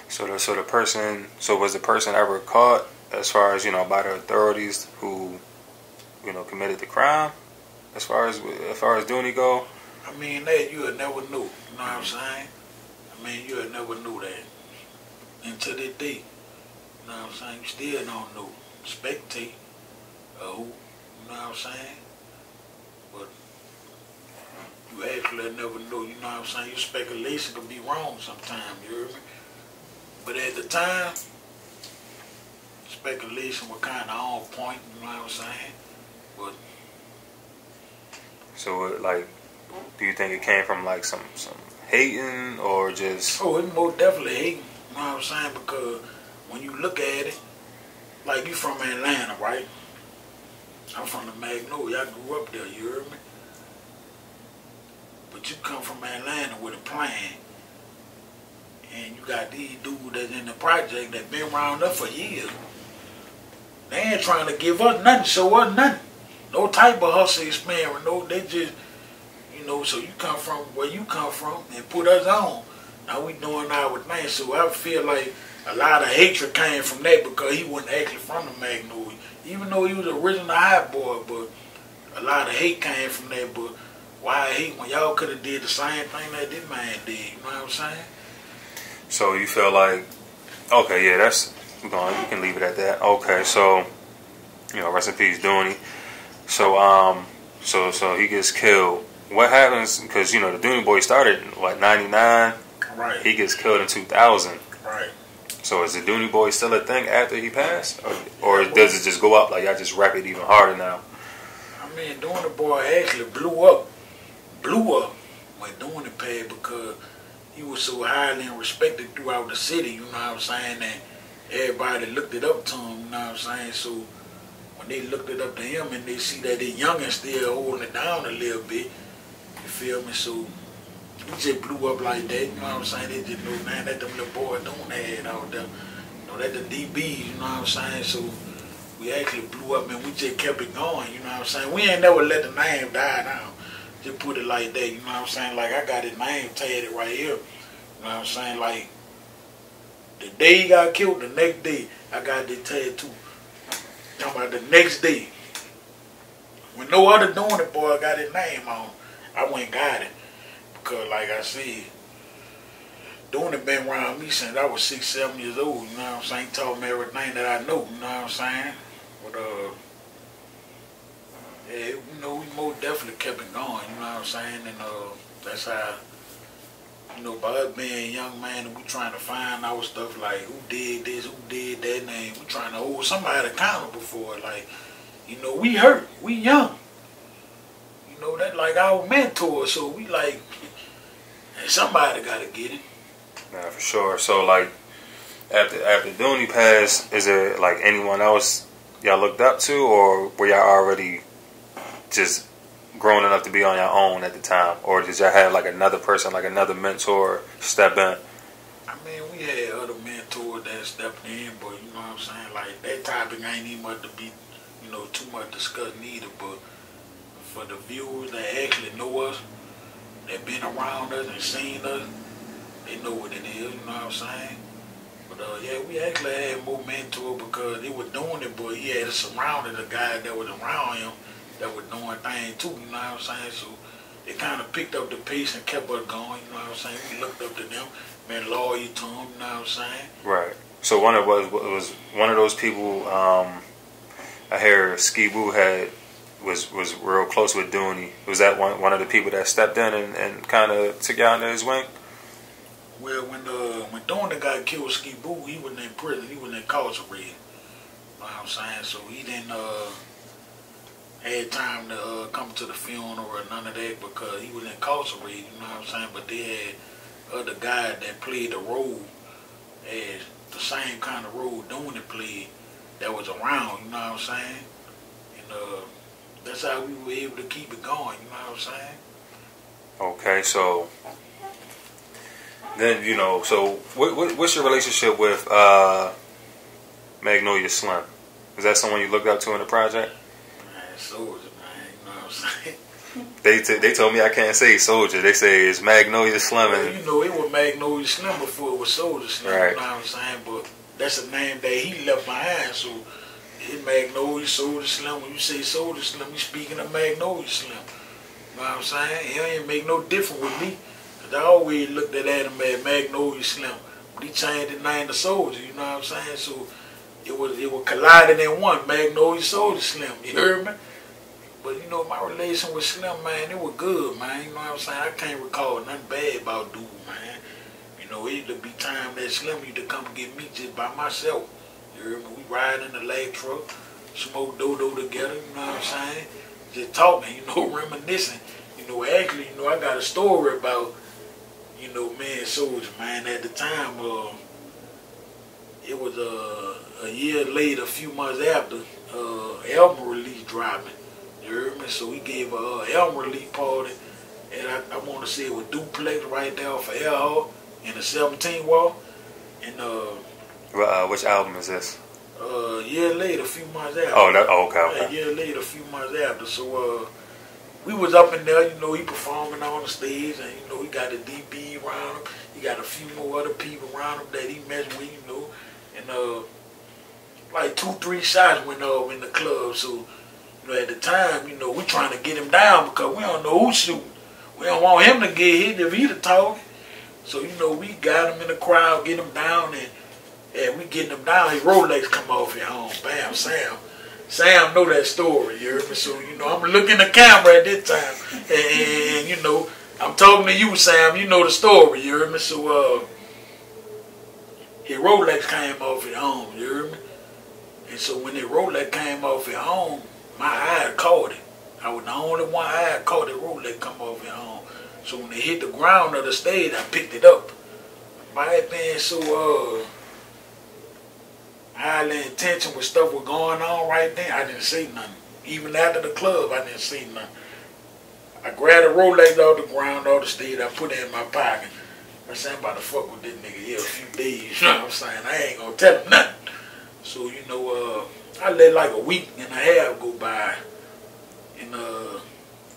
so the so the person so was the person ever caught as far as you know by the authorities who you know committed the crime as far as as far as Dooney go? I mean that you would never knew. You know what I'm saying? I mean you would never knew that until this day. You know what I'm saying? You still don't know. Spectate uh, who. You know what I'm saying? But you actually never know. You know what I'm saying? Your speculation could be wrong sometimes. You hear me? But at the time, speculation was kind of on point, you know what I'm saying? But so, uh, like, do you think it came from like some some hating or just? Oh, it most definitely hating. You know what I'm saying? Because when you look at it, like you from Atlanta, right? I'm from the Magnolia. I grew up there. You heard me? But you come from Atlanta with a plan, and you got these dudes that's in the project that been around us for years. They ain't trying to give up nothing, show us nothing. No type of hustle experience. No, they just, you know, so you come from where you come from and put us on. Now we doing our thing. So I feel like a lot of hatred came from that because he wasn't actually from the Magnolia. Even though he was the original hot boy, but a lot of hate came from that. But why hate when y'all could have did the same thing that this man did? You know what I'm saying? So you feel like, okay, yeah, that's. You can leave it at that. Okay, so you know, rest in peace, Dooney. So um, so so he gets killed. What happens? Because you know the Dooney Boy started what ninety nine. Right. He gets killed in two thousand. Right. So is the Dooney Boy still a thing after he passed, or, or does it just go up like y'all just rap it even harder now? I mean, Dooney Boy actually blew up, blew up when Dooney passed because he was so highly respected throughout the city. You know what I'm saying? And everybody looked it up to him. You know what I'm saying? So they looked it up to him and they see that the youngin still holding it down a little bit, you feel me? So we just blew up like that. You know what I'm saying? They just know, man, that them little boys don't have out there. You know, that the DBs, you know what I'm saying? So we actually blew up and we just kept it going, you know what I'm saying? We ain't never let the name die down. Just put it like that, you know what I'm saying? Like I got his name tatted right here. You know what I'm saying? Like the day he got killed, the next day I got this tattoo. Talking about the next day. When no other Dooney, boy, got his name on. I went and got it. Because like I said, Dooney been around me since I was six, seven years old, you know what I'm saying? Taught me everything that I know, you know what I'm saying? But uh yeah, you know, we most definitely kept it going, you know what I'm saying? And uh that's how you know, by us being young man and we trying to find out stuff like who did this, who did that name, we trying to hold somebody accountable for it. Like, you know, we hurt, we young. You know, that like our mentor, so we like somebody gotta get it. Yeah, for sure. So like after after Dooney passed, is there like anyone else y'all looked up to, or were y'all already just grown enough to be on your own at the time, or did y'all have like another person, like another mentor, step in? I mean, we had other mentors that stepped in, but you know what I'm saying. Like that topic ain't even much to be, you know, too much discussed either. But for the viewers that actually know us, that been around us and seen us, they know what it is. You know what I'm saying. But uh, yeah, we actually had more mentor because he was doing it, but he had surrounded a guy that was around him that was doing things too, you know what I'm saying? So it kind of picked up the pace and kept us going, you know what I'm saying? We looked up to them, been loyal to them, you know what I'm saying? Right. So one of was was one of those people. Um, I hear Ski Boo had was was real close with Dooney. Was that one one of the people that stepped in and, and kind of took you under his wing? Well, when the when Dooney got killed, Ski Boo, he wasn't in prison. He wasn't incarcerated. You know what I'm saying? So he didn't uh, had time to uh, come to the funeral or none of that because he was incarcerated. You know what I'm saying? But they had other guys that played the role as the same kind of role Dooney played that was around. You know what I'm saying? And uh, that's how we were able to keep it going. You know what I'm saying? Okay, so then you know, so what, what what's your relationship with uh, Magnolia Slim? Is that someone you looked up to in the project? Soulja, man. You know what I'm saying? They t- they told me I can't say Soulja. They say it's Magnolia Slim. Well, you know, it was Magnolia Slim before it was Soulja Slim. Right. You know what I'm saying? But that's a name that he left behind. So it Magnolia Soulja Slim. When you say Soulja Slim, you speaking of Magnolia Slim. You know what I'm saying? It ain't make no difference with me. Cause I always looked at him as Magnolia Slim. But he changed the name to Soulja. You know what I'm saying? So it was it was colliding in one Magnolia Soulja Slim. You heard me? But you know, my relation with Slim, man, it was good, man. You know what I'm saying? I can't recall nothing bad about dude, man. You know, it used to be time that Slim used to come get me just by myself. You me? We ride in the leg truck, smoke dodo together, you know what I'm saying? Just talking, you know, reminiscing. You know, actually, you know, I got a story about, you know, man, Soulja, man. At the time, uh, it was uh, a year later, a few months after, uh, album release dropping. You heard me? So we gave a uh, release party, and I, I want to say it was duplex right there for Hall in the 17 wall. And uh, Well, uh, which album is this? uh, a year later, a few months after. Oh, that, oh, okay, A okay. year later, a few months after. So uh, we was up in there, you know, he performing on the stage, and you know, he got a DB around him. He got a few more other people around him that he messed with, you know, and uh, like two, three shots went off in the club. So know, at the time, you know, we trying to get him down because we don't know who's shooting. We don't want him to get hit if he the target. So you know, we got him in the crowd, get him down, and and we getting him down. His Rolex come off at home. Bam, Sam. Sam know that story, you heard me? So, you know, I'm looking the camera at this time. And, and, you know, I'm talking to you, Sam. You know the story, you heard me? So, uh, his Rolex came off at home, you heard me? And so when his Rolex came off at home, my eye caught it. I was the only one eye caught the Rolex come off at home. So when it hit the ground of the stage, I picked it up. My man, so, uh, highly intention with stuff was going on right then. I didn't see nothing. Even after the club, I didn't see nothing. I grabbed a Rolex off the ground, off the stage. I put it in my pocket. I said, I'm about to fuck with this nigga here a few days. You know what I'm saying? I ain't gonna tell him nothing. So, you know, uh, I let like a week and a half go by. And uh,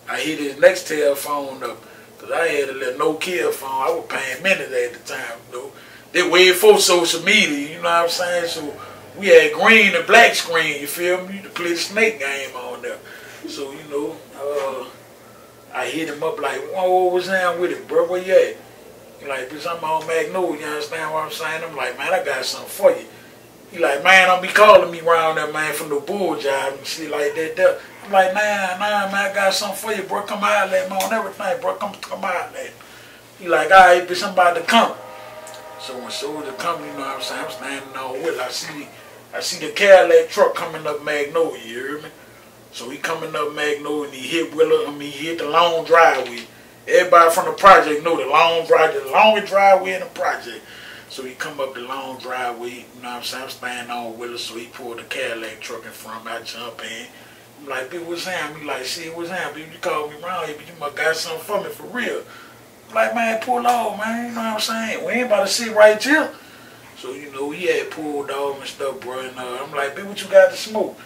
I hit his next telephone up. Because I had a little Nokia phone. I was paying minutes at the time, know. They way before social media, you know what I'm saying? So we had green and black screen, you feel me? To play the snake game on there. So, you know, uh, I hit him up like, whoa, what's down with it, bro? Where you at? Like, bitch, I'm on Magnolia, you understand what I'm saying? I'm like, man, I got something for you. He like, man, don't be calling me around there, man, from the bull job and shit like that. there. I'm like, nah, nah, man, I got something for you, bro. Come out, let me on everything, bro. Come, come out, man. He like, all right, bitch, about to come. So when Soulja come, you know what I'm saying? I'm standing on with. I see, I see the Cadillac truck coming up Magnolia. You hear me? So he coming up Magnolia and he hit Willa. I mean, he hit the long driveway. Everybody from the project know the long driveway, the longest driveway in the project. So he come up the long driveway. You know what I'm saying? I'm standing on Willa, so he pulled the Cadillac truck in front. of me. I jump in. I'm like, bitch, what's happening? He like, shit, what's happening? You called me around here, but you must got something for me for real. I'm Like, man, pull off, man. You know what I'm saying? We ain't about to sit right here. So, you know, he had pulled off and stuff, bro. And uh, I'm like, bitch, what you got to smoke?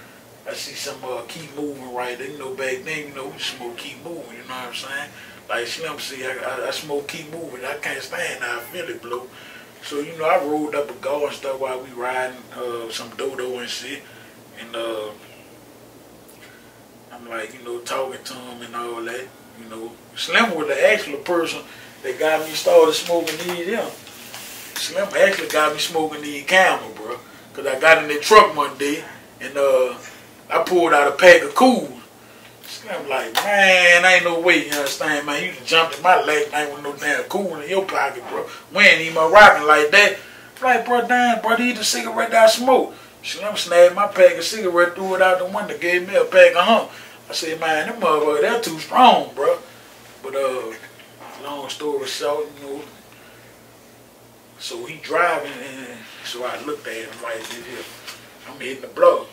I see some uh, keep moving right there. You know, back then, you know, we smoke keep moving. You know what I'm saying? Like Slim see, I, I, I smoke keep moving. I can't stand how I feel it blow. So, you know, I rolled up a go and stuff while we riding uh, some dodo and shit. And uh, I'm like, you know, talking to him and all that. You know, Slim was the actual person that got me started smoking these them. Slim actually got me smoking these camel, bro. Cause I got in the truck one day and uh, I pulled out a pack of Kool. Slim like, man, ain't no way, you understand, man. You done jumped in my leg, ain't with no damn Kool in your pocket, bro. We ain't even rocking like that. Like, bro, damn, bro, eat the cigarette that I smoke. Slim snagged my pack of cigarette, threw it out the window, gave me a pack of hump. I said, man, them motherfuckers, they're too strong, bro. But, uh, long story short, you know, so he driving, and so I looked at him like here. I'm hitting the blow.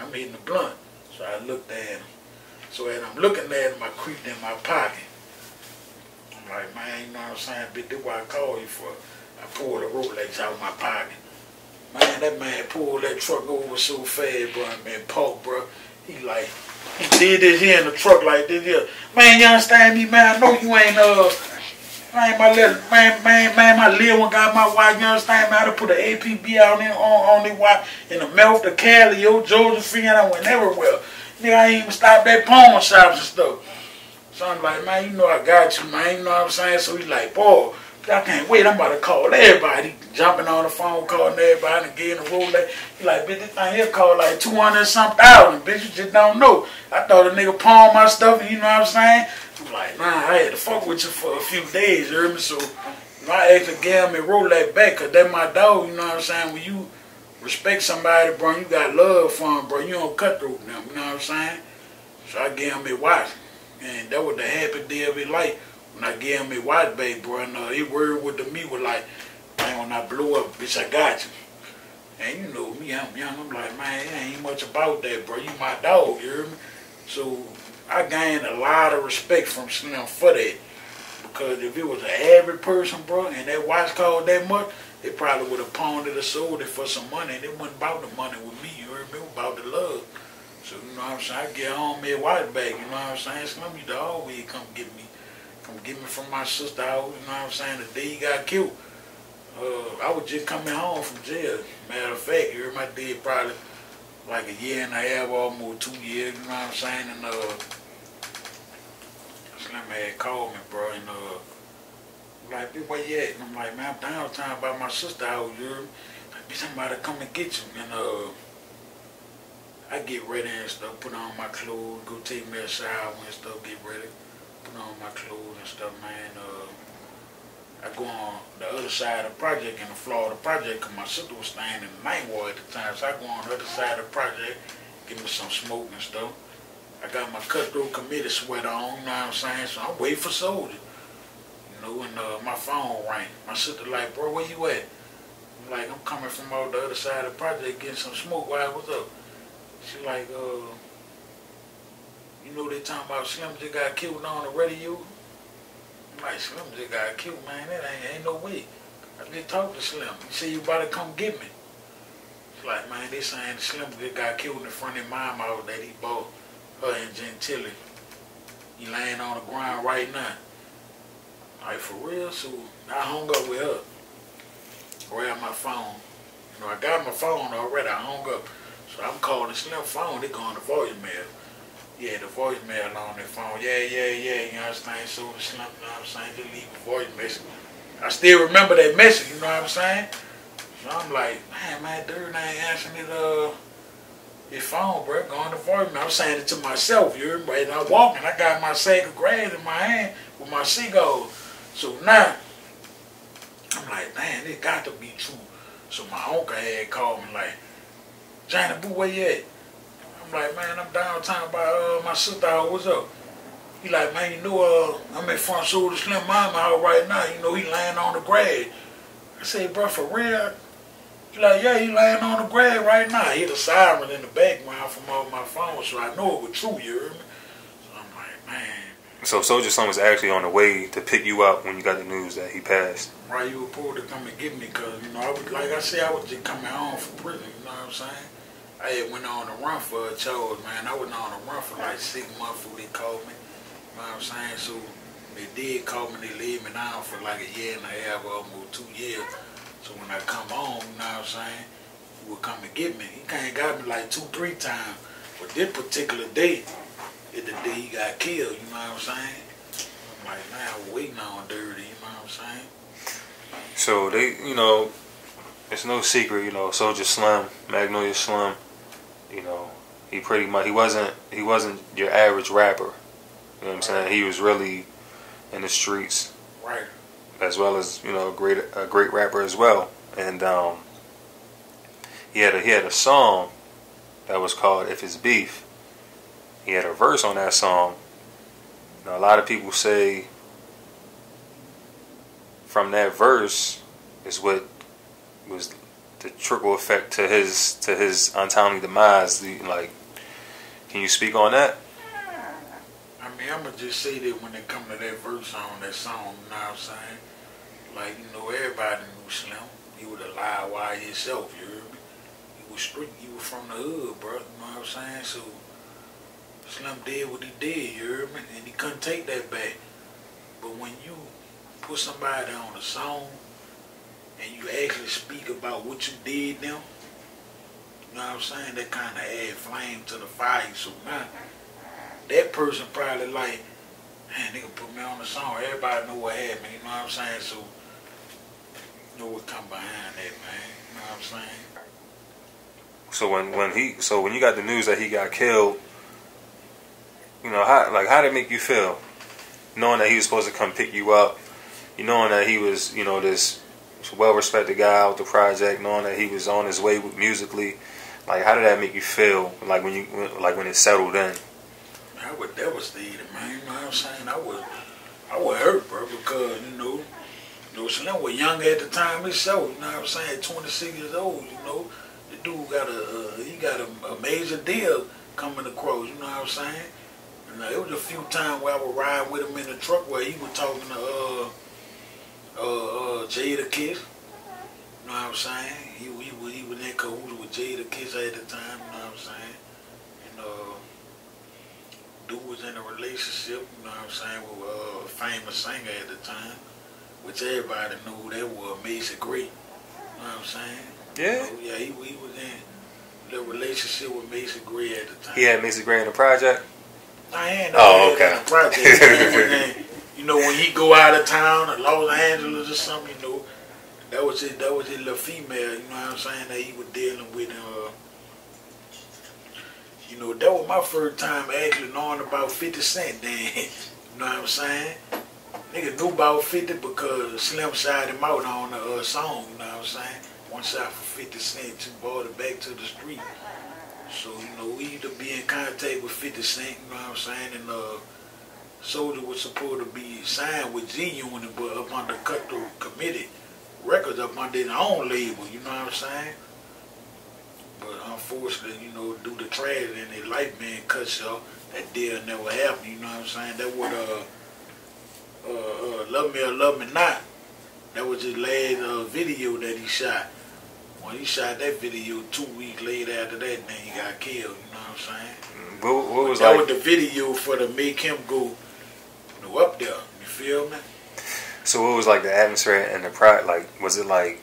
I'm hitting the blunt. So I looked at him. So as I'm looking at him, I creeped in my pocket. I'm like, man, you know what I'm saying? Bitch, this what I call you for. I pulled the Rolex out of my pocket. Man, that man pulled that truck over so fast, bro. Man, Paul, bro. He like, he did this here in the truck like this here. Man, you understand me, man? I know you ain't, uh, man, my little, man, man, man, my little one got my wife, you understand me? I done put an APB out in, on, on the wife in the mouth, the Calliope, Josephine, I went everywhere. Nigga, I ain't even stopped at pawn shops and stuff. So I'm like, man, you know I got you, man, you know what I'm saying? So he like, boy, I can't wait, I'm about to call everybody. Jumping on the phone, calling everybody and getting the Rolex. He like, bitch, this thing here called like 200 some thousand, bitch, you just don't know. I thought a nigga pawned my stuff, and you know what I'm saying? I'm like, nah, I had to fuck with you for a few days, you heard me? So I actually gave a Rolex back, cause that's my dog, you know what I'm saying? When you respect somebody, bro, you got love for him, bro, you don't cut through them, you know what I'm saying? So I gave him a watch. and that was the happy day of his life when I gave him a white baby, bro. And uh, he word with the me was like, man, when I blew up, bitch, I got you. And you know me, I'm young. I'm like, man, it ain't much about that, bro. You my dog, you hear me? So I gained a lot of respect from Slim for that. Because if it was an average person, bro, and that watch cost that much, they probably would have pawned it or sold it for some money. And it wasn't about the money with me, you heard me? About the love. So, you know what I'm saying? I get home, me a white bag, you know what I'm saying? Slim used to always come get me. Come get me from my sister house, you know what I'm saying? The day he got killed. Uh, I was just coming home from jail. Matter of fact, you heard my dad probably like a year and a half, almost two years, you know what I'm saying? And uh, Slim had called me, bro, and uh, like, bitch, where you at? And I'm like, man, I'm downtown by my sister house, you? Like, somebody come and get you. And uh, I get ready and stuff, put on my clothes, go take me a shower and stuff, get ready, put on my clothes and stuff, man. Uh, I go on the other side of the project in the Florida project because my sister was staying in the Ninth Ward at the time. So I go on the other side of the project, give me some smoke and stuff. I got my cutthroat committee sweater on, you know what I'm saying? So I'm waiting for Soulja. And uh, my phone rang. My sister like, bro, where you at? I'm like, I'm coming from over the other side of the project getting some smoke. Why, what's up? She like, uh, you know they talking about Slim just got killed on the radio? I'm like, Slim just got killed, man. That ain't, ain't no way. I just talked to Slim. He said, you about to come get me. It's like, man, they saying Slim just got killed in front of my house that he bought her and Gentilly. He laying on the ground right now. Like, for real? So I hung up with her. Grabbed my phone. You know, I got my phone already. I hung up. So I'm calling Slim phone. They going to voicemail. Yeah, the voicemail on their phone. Yeah, yeah, yeah. You know what I'm saying? So the Slim, you know what I'm saying? Just leave a voice message. I still remember that message. You know what I'm saying? So I'm like, man, man, dude, I ain't answering it. Uh, his phone, bro, going to voicemail. I'm saying it to myself. You me? And I'm walking. I got my sack of grass in my hand with my seagulls. So now, I'm like, man, it got to be true. So my uncle had called me like, Johnny Boo, where you at? I'm like, man, I'm downtown by uh, my sister. What's up? He like, man, you know, uh, I'm in front the Slim Mama house right now. You know, he laying on the grass. I say, bro, for real? He like, yeah, he laying on the grass right now. He the siren in the background from all my phone, so I know it was true, you heard me? So I'm like, man. So Soulja Son was actually on the way to pick you up when you got the news that he passed. Right, you were supposed to come and get me, cause you know, I was like I said, I was just coming home from prison. You know what I'm saying? I had went on a run for a charge, man. I was on a run for like six months before they called me. You know what I'm saying? So they did call me. They laid me down for like a year and a half, almost two years. So when I come home, you know what I'm saying? He would come and get me. He came and got me like two, three times. But this particular day the day he got killed. You know what I'm saying? I'm like, man, I was waiting on dirty. You know what I'm saying? So they, you know, it's no secret, you know, Soulja Slim, Magnolia Slim, you know, he pretty much he wasn't he wasn't your average rapper. You know what I'm saying? He was really in the streets, Right. as well as you know a great a great rapper as well. And um, he had a he had a song that was called "If It's Beef." He had a verse on that song. Now, a lot of people say from that verse is what was the trickle effect to his to his untimely demise. Like, can you speak on that? I mean, I'm gonna just say that when it come to that verse on that song, you know what I'm saying? Like, you know, everybody knew Slim. He was a live wire himself, you heard me? He was street, he was from the hood, bro, you know what I'm saying? So, Slim did what he did, you heard me? And he couldn't take that back. But when you put somebody on a song and you actually speak about what you did them, you know what I'm saying? That kind of add flame to the fire. So now, that person probably like, man, nigga put me on the song. Everybody know what happened. You know what I'm saying? So, you know what come behind that, man. You know what I'm saying? So when when he so when you got the news that he got killed, you know how like how did it make you feel, knowing that he was supposed to come pick you up, you knowing that he was you know this well respected guy with the project, knowing that he was on his way musically, like how did that make you feel? Like when you like when it settled in. I I was devastated, man. You know what I'm saying? I was, I was hurt, bro, because you know, you know, Slim was young at the time himself. You know what I'm saying? 26 years old. You know, the dude got a, uh, he got a, a, major deal coming across. You know what I'm saying? Uh, it was a few times where I would ride with him in the truck where he was talking to uh, uh, uh Jadakiss. You know what I'm saying? He, he, he was in cahoots with Jadakiss at the time. You know what I'm saying? And uh, dude was in a relationship. You know what I'm saying with uh, a famous singer at the time, which everybody knew that was Macy Gray. You know what I'm saying? Yeah. You know, yeah, he, he was in the relationship with Macy Gray at the time. He had Macy Gray in the project. I ain't oh, okay. in the you know, when he go out of town, Los Angeles or something, you know, that was it. That was his little female. You know what I'm saying? That he was dealing with. Uh, you know, that was my first time actually knowing about 50 Cent. Then, you know what I'm saying? Nigga knew about 50 because Slim shot him out on the uh, song. You know what I'm saying? One shot for 50 Cent, two brought it back to the street. So you know, we to be in contact with 50 Cent. You know what I'm saying? And uh, Soulja was supposed to be signed with G Unit, but up under Cutthroat Committee records up under their own label, you know what I'm saying? But unfortunately, you know, due to tragedy and their life being cut short, that deal never happened, you know what I'm saying? That would, uh, uh, uh, Love Me or Love Me Not, that was his last uh, video that he shot. When he shot that video two weeks later after that, then he got killed, you know what I'm saying? Mm, what, what was that like? was the video for to make him go you know, up there, you feel me? So what was like the atmosphere and the pride? Like, was it like,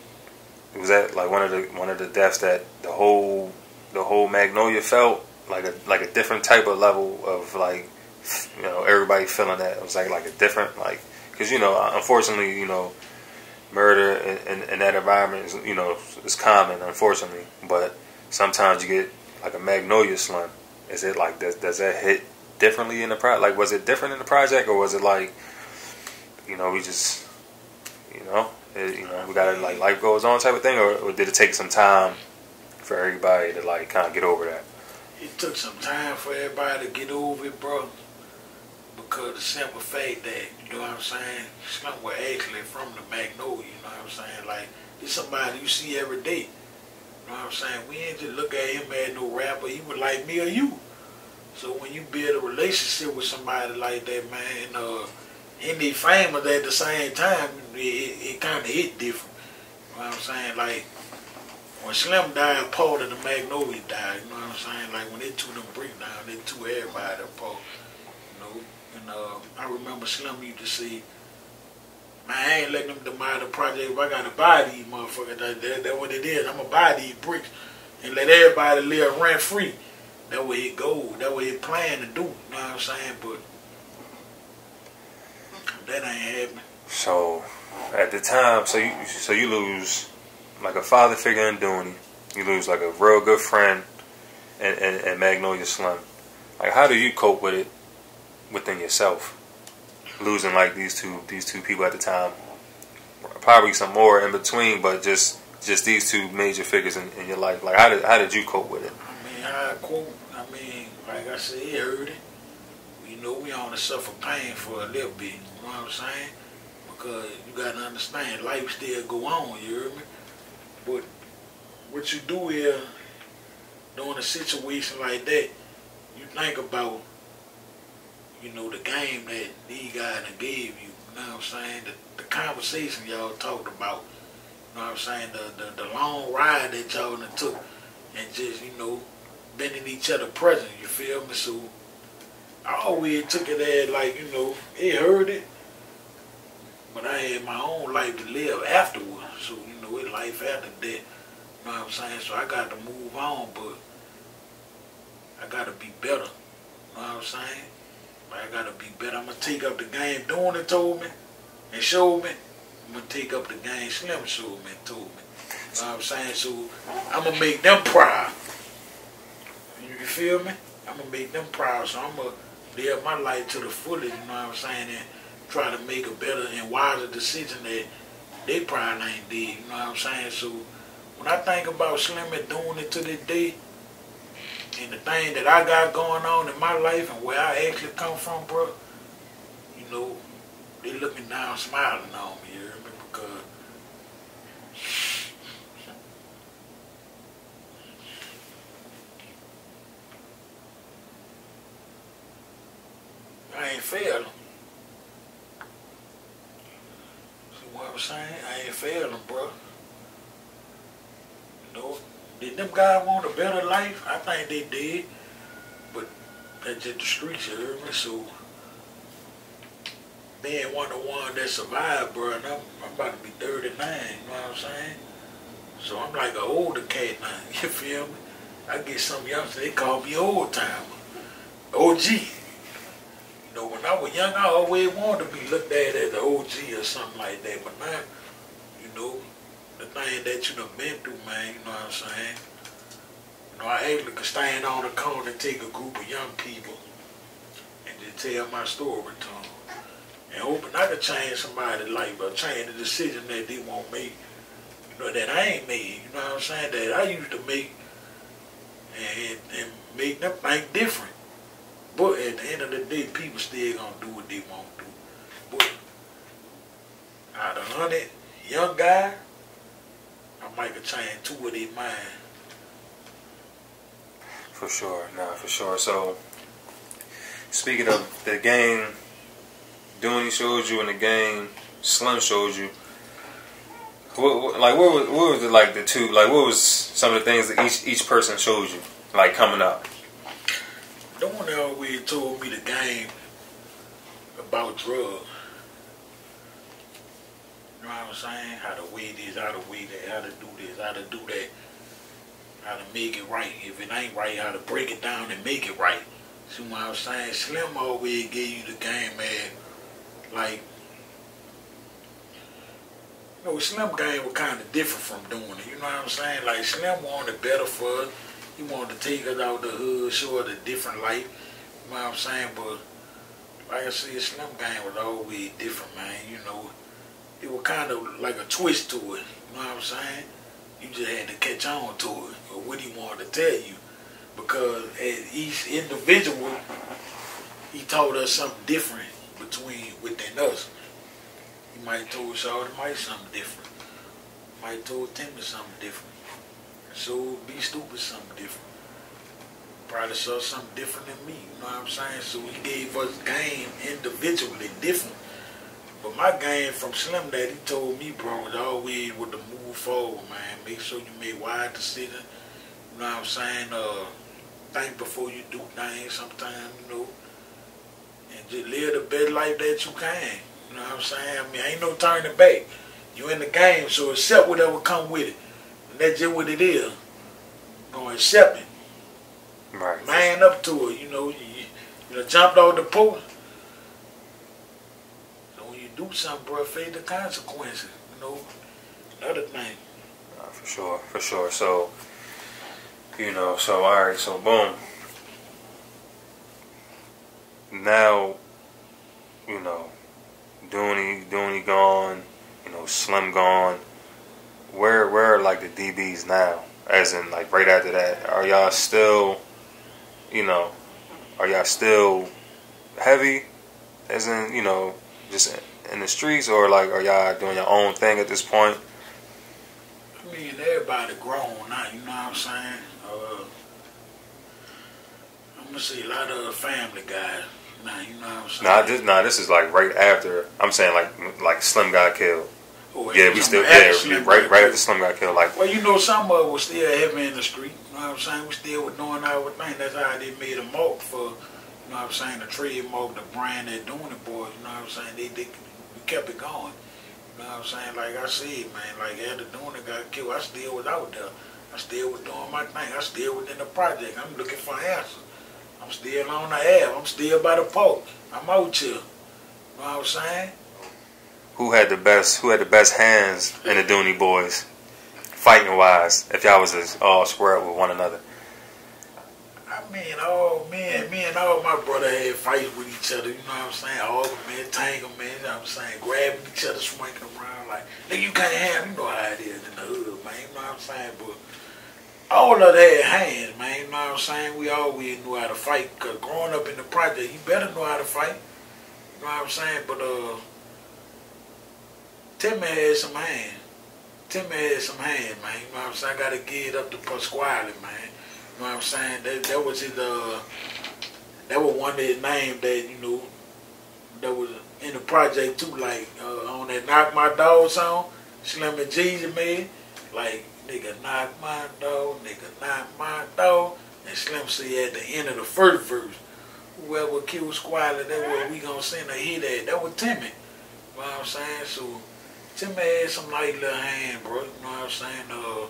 was that like one of the one of the deaths that the whole the whole Magnolia felt like a like a different type of level of like, you know, everybody feeling that it was like like a different like because you know unfortunately you know murder in, in, in, that environment is you know is common unfortunately but sometimes you get like a magnolia Slim is it like does, does that hit differently in the project like was it different in the project or was it like you know, we just, you know, it, you know, we got to like life goes on type of thing, or, or did it take some time for everybody to like kind of get over that? It took some time for everybody to get over it, bro. Because the simple fact that, you know what I'm saying, Slim was actually from the Magnolia, you know what I'm saying? Like, it's somebody you see every day. You know what I'm saying? We ain't just look at him as no rapper. He was like me or you. So when you build a relationship with somebody like that, man, uh, and they famous at the same time, it, it kind of hit different. You know what I'm saying? Like, when Slim died, Paul and the Magnolia died. You know what I'm saying? Like, when they two them break down, they two everybody apart. And uh, I remember Slim used to say, man, I ain't letting them demolish the project if I got to buy these motherfuckers. That, that, that what it is. I'm going to buy these bricks and let everybody live rent free. That way it goes. That way it plan to do. You know what I'm saying? But that ain't happening. So, at the time, so you so you lose like a father figure in Dooney. You lose like a real good friend and, and, and Magnolia Slim. Like, how do you cope with it within yourself? Losing like these two these two people at the time. Probably some more in between, but just just these two major figures in, in your life. Like, how did how did you cope with it? I mean, I cope. I mean, like I said, it hurt it. You know, we only suffer pain for a little bit. You know what I'm saying? Because you got to understand, life still go on, you hear me? But what you do here, during a situation like that, you think about, you know, the game that these guys gave you. You know what I'm saying? The, the conversation y'all talked about. You know what I'm saying? The, the, the long ride that y'all took and just, you know, bending each other present, you feel me? So I always took it as like, you know, it hurt it, but I had my own life to live afterwards. So, you know, it's life after death. You know what I'm saying? So I got to move on, but I got to be better. You know what I'm saying? I got to be better. I'm to take up the game. Dooney told me and showed me. I'm to take up the game Slim showed me and told me. You know what I'm saying? So I'm to make them proud. You feel me? I'm to make them proud. So I'm to live my life to the fullest, you know what I'm saying, and try to make a better and wiser decision that they probably ain't did, you know what I'm saying? So when I think about Slim and Dooney to this day, And the thing that I got going on in my life and where I actually come from, bro, you know, they looking down, smiling on me, you hear? Because I ain't failed them. See what I'm saying? I ain't failed them, bro. Did them guys want a better life? I think they did. But that's just the streets, you hear me? So, being one of the ones that survived, bro, and I'm, I'm about to be 39, you know what I'm saying? So I'm like an older cat now, you feel me? I get some youngsters, they call me old timer. OG. You know, when I was young, I always wanted to be looked at as an OG or something like that. But now, you know, the thing that you done been through, man, you know what I'm saying? You know, I actually could stand on the corner and take a group of young people and just tell my story to them. And hoping I could change somebody's life or change the decision that they won't make. You know, that I ain't made. You know what I'm saying? That I used to make and, and make them think different. But at the end of the day, people still gonna do what they want to do. But out of hundred young guy, Could change two of their mind. For sure, nah, for sure. So, speaking of the game, Dooney showed you in the game, Slim showed you. What, what, like what was what was the, like the two like what was some of the things that each each person showed you like coming up? The one always told me the game about drugs. I'm saying? How to weigh this, how to weigh that, how to do this, how to do that, how to make it right. If it ain't right, how to break it down and make it right. See what I'm saying? Slim always gave you the game, man. Like, you know, Slim game was kind of different from Dooney. You know what I'm saying? Like, Slim wanted better for us. He wanted to take us out the hood, show us a different life. You know what I'm saying? But, like I said, Slim game was always different, man. You know, it was kind of like a twist to it. You know what I'm saying? You just had to catch on to it, what he wanted to tell you. Because as each individual, he taught us something different between within us. He might told Shaw might something different. Might told Timmy something different. So be stupid something different. Probably saw something different than me, you know what I'm saying? So he gave us game individually different. But my game from Slim that he told me, bro, was always with the move forward, man. Make sure you make wide decisions. You know what I'm saying? Uh, think before you do things sometimes, you know. And just live the best life that you can. You know what I'm saying? I mean, ain't no turning back. You in the game, so accept whatever come with it. And that's just what it is. Gonna accept it. Right. Man up to it, you know. You, you know, jumped off the post. Do something, bro, face the consequences. You know, another thing. Uh, for sure, for sure. So, you know, so all right, so boom. Now, you know, Dooney, Dooney gone, you know, Slim gone. Where, where are like the DBs now? As in, like right after that, are y'all still, you know, are y'all still heavy? As in, you know, just in the streets, or like are y'all doing your own thing at this point? I mean, everybody grown now, you know what I'm saying? Uh, I'm gonna see a lot of the family guys now, you know what I'm saying? Nah, this nah, this is like right after. I'm saying like like Slim got killed. Or Yeah, we still yeah, right right killed. after Slim got killed. Like Well, you know, some of us was still heavy in the street. You know what I'm saying? We still were doing our thing. That's how they made a mark for, you know what I'm saying, the trademark, the brand they're doing it, boys. You know what I'm saying? They, they kept it going. You know what I'm saying? Like I said, man, like after Dooney got killed, I still was out there. I still was doing my thing. I still was in the project. I'm looking for answers. I'm still on the air. I'm still by the post. I'm out here. You know what I'm saying? who had the best who had the best hands in the Dooney Boys, fighting wise? If y'all was all square up with one another. I mean, all me and me and all my brother had fights with each other. You know what I'm saying? All the men, tangle men. You know what I'm saying? Grabbing each other, swinging around like, nigga, you can't have. You know how it is in the hood, man. You know what I'm saying? But all of that hands, man. You know what I'm saying? We always knew how to fight. Cause growing up in the project, you better know how to fight. You know what I'm saying? But uh, Timmy had some hands. Timmy had some hands, man. You know what I'm saying? I gotta give it up to Pasquale, man. Know what I'm saying? That that was his uh, that was one of his names that you know that was in the project too. Like uh, on that Knock My Dog song, Slim and Jeezy made. Like nigga knock my dog, nigga knock my dog. And Slim said at the end of the first verse, whoever killed Squally, that what we gonna send a hit at. That was Timmy. You know what I'm saying? So Timmy had some light little hand, bro. You know what I'm saying? Uh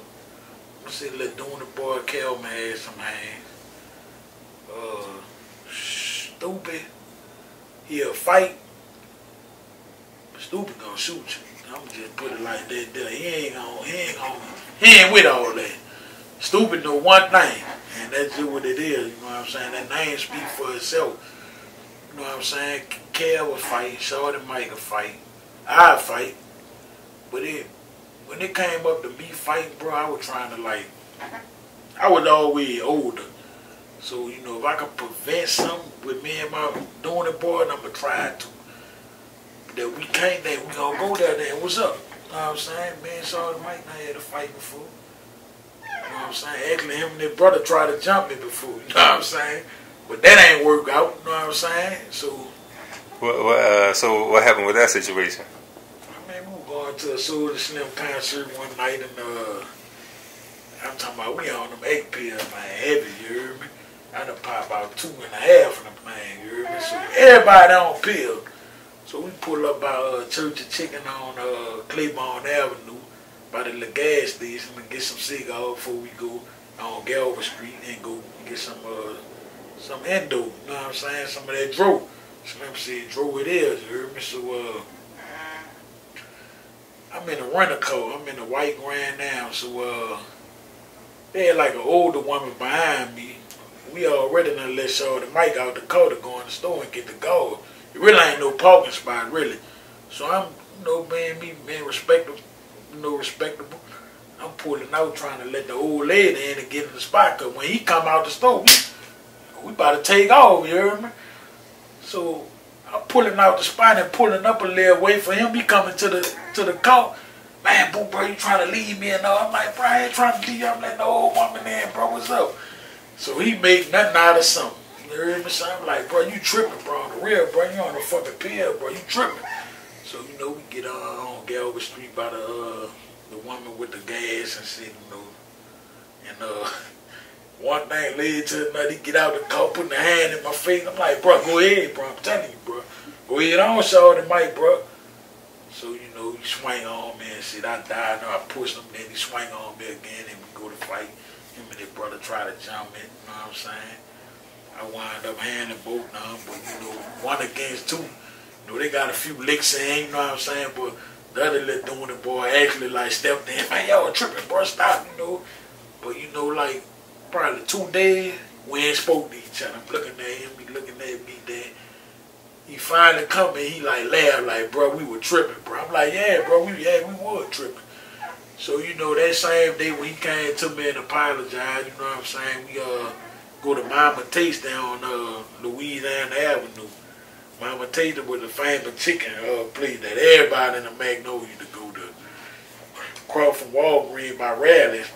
see the boy Kelman had some hands. Uh stupid. He'll fight. Stupid gonna shoot you. I'm just put it like that. There. He ain't gonna, he ain't gonna, he ain't with all that. Stupid know one thing, and that's just what it is. You know what I'm saying? That name speak for itself. You know what I'm saying? Kel will fight, Shorty Mike will fight, I fight. But it, when it came up to me fighting, bro, I was trying to like, I was always older. So, you know, if I could prevent something with me and my doing it, boy, I'm going to try to that we can't that we gonna go down there what's up? You know what I'm saying? Man the Mike I had a fight before. You know what I'm saying? Actually him and his brother tried to jump me before, you know what I'm saying? But that ain't work out, you know what I'm saying? So what, what uh, so what happened with that situation? I mean we were going to a Soulja Slim concert one night and uh I'm talking about we on them egg pills, man, heavy, you hear me? I done pop about two and a half of them, man, you hear me? So everybody on pills. So we pull up by uh, Church's Chicken on uh, Claiborne Avenue by the little gas station and get some cigars before we go on Galvez Street and go get some uh, some endo, you know what I'm saying? Some of that dro. Slim said dro it is, you heard me? So uh, I'm in a rental car. I'm in a white Grand now. So uh, they had like an older woman behind me. We already done let show the mic out the car to go in the store and get the gold. It really ain't no parking spot, really. So I'm, you know, me, being respectable, you know, respectable. I'm pulling out trying to let the old lady in and get in the spot. Cause when he come out the store, we, we about to take off, you hear me? So I'm pulling out the spine and pulling up a little way for him. He coming to the to the car. Man, boo, bro, you trying to leave me and all. I'm like, bro, I ain't trying to leave you. I'm letting the old woman in, bro. What's up? So he made nothing out of something. You hear me? So I'm like, bro, you tripping, bro. On the real, bro. You on the fucking pill, bro. You tripping. So, you know, we get on, on Galvez Street by the uh, the woman with the gas and shit, you know. And uh, one thing led to another. He get out the car, putting the hand in my face. I'm like, bro, go ahead, bro. I'm telling you, bro. Go ahead on, show the mic, bro. So, you know, he swing on me and shit. I died. I pushed him, then he swing on me again, and we go to fight. Him and his brother try to jump me, you know what I'm saying? I wind up handing both of them. but you know, one against two. You know, they got a few licks in, you know what I'm saying? But the other little doing it, boy, actually like stepped in, man, y'all tripping, bro, stop, you know. But you know, like probably two days, we ain't spoke to each other. I'm looking at him, he looking at me, then he finally come and he like laugh like, bro, we were tripping, bro. I'm like, yeah, bro, we yeah, we were tripping. So, you know, that same day when he came to me and apologized, you know what I'm saying, we uh go to Mama Taste down on uh, Louisiana Avenue. Mama Taste was a famous chicken uh, place that everybody in the Magnolia to go to. Across from Walgreens by Rally's.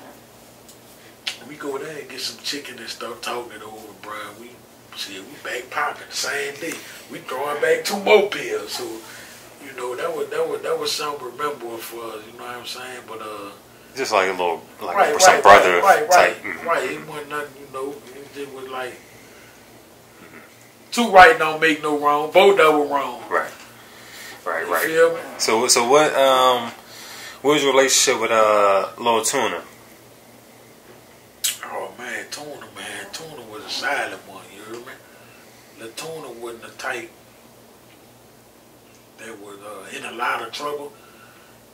We go there and get some chicken and stuff talking over, bro. We see we back popping the same day. We throwing back two more pills. So, you know, that was that was that was something memorable for us, you know what I'm saying? But uh just like a little like right, some right, brother right, right, type. right, mhm. right. It wasn't nothing, you know. It was like two right don't make no wrong. Both them wrong. Right. Right, You right. So so what um what was your relationship with uh Lil Tuna? Man, Tuna, man, Tuna was a silent one. You hear me? The Tuna wasn't the type that was uh, in a lot of trouble.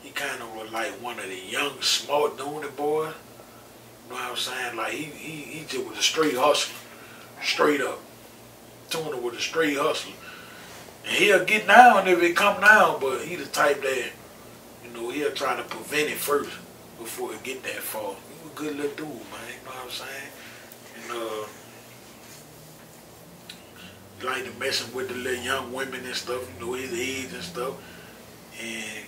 He kind of was like one of the young, smart doing it boys. You know what I'm saying? Like he, he, he just was a straight hustler, straight up. Tuna was a straight hustler, and he'll get down if it come down. But he the type that, you know, he'll try to prevent it first before it get that far. He was a good little dude, man. What I'm saying? And uh, like to messing with the little young women and stuff. You know his age and stuff. And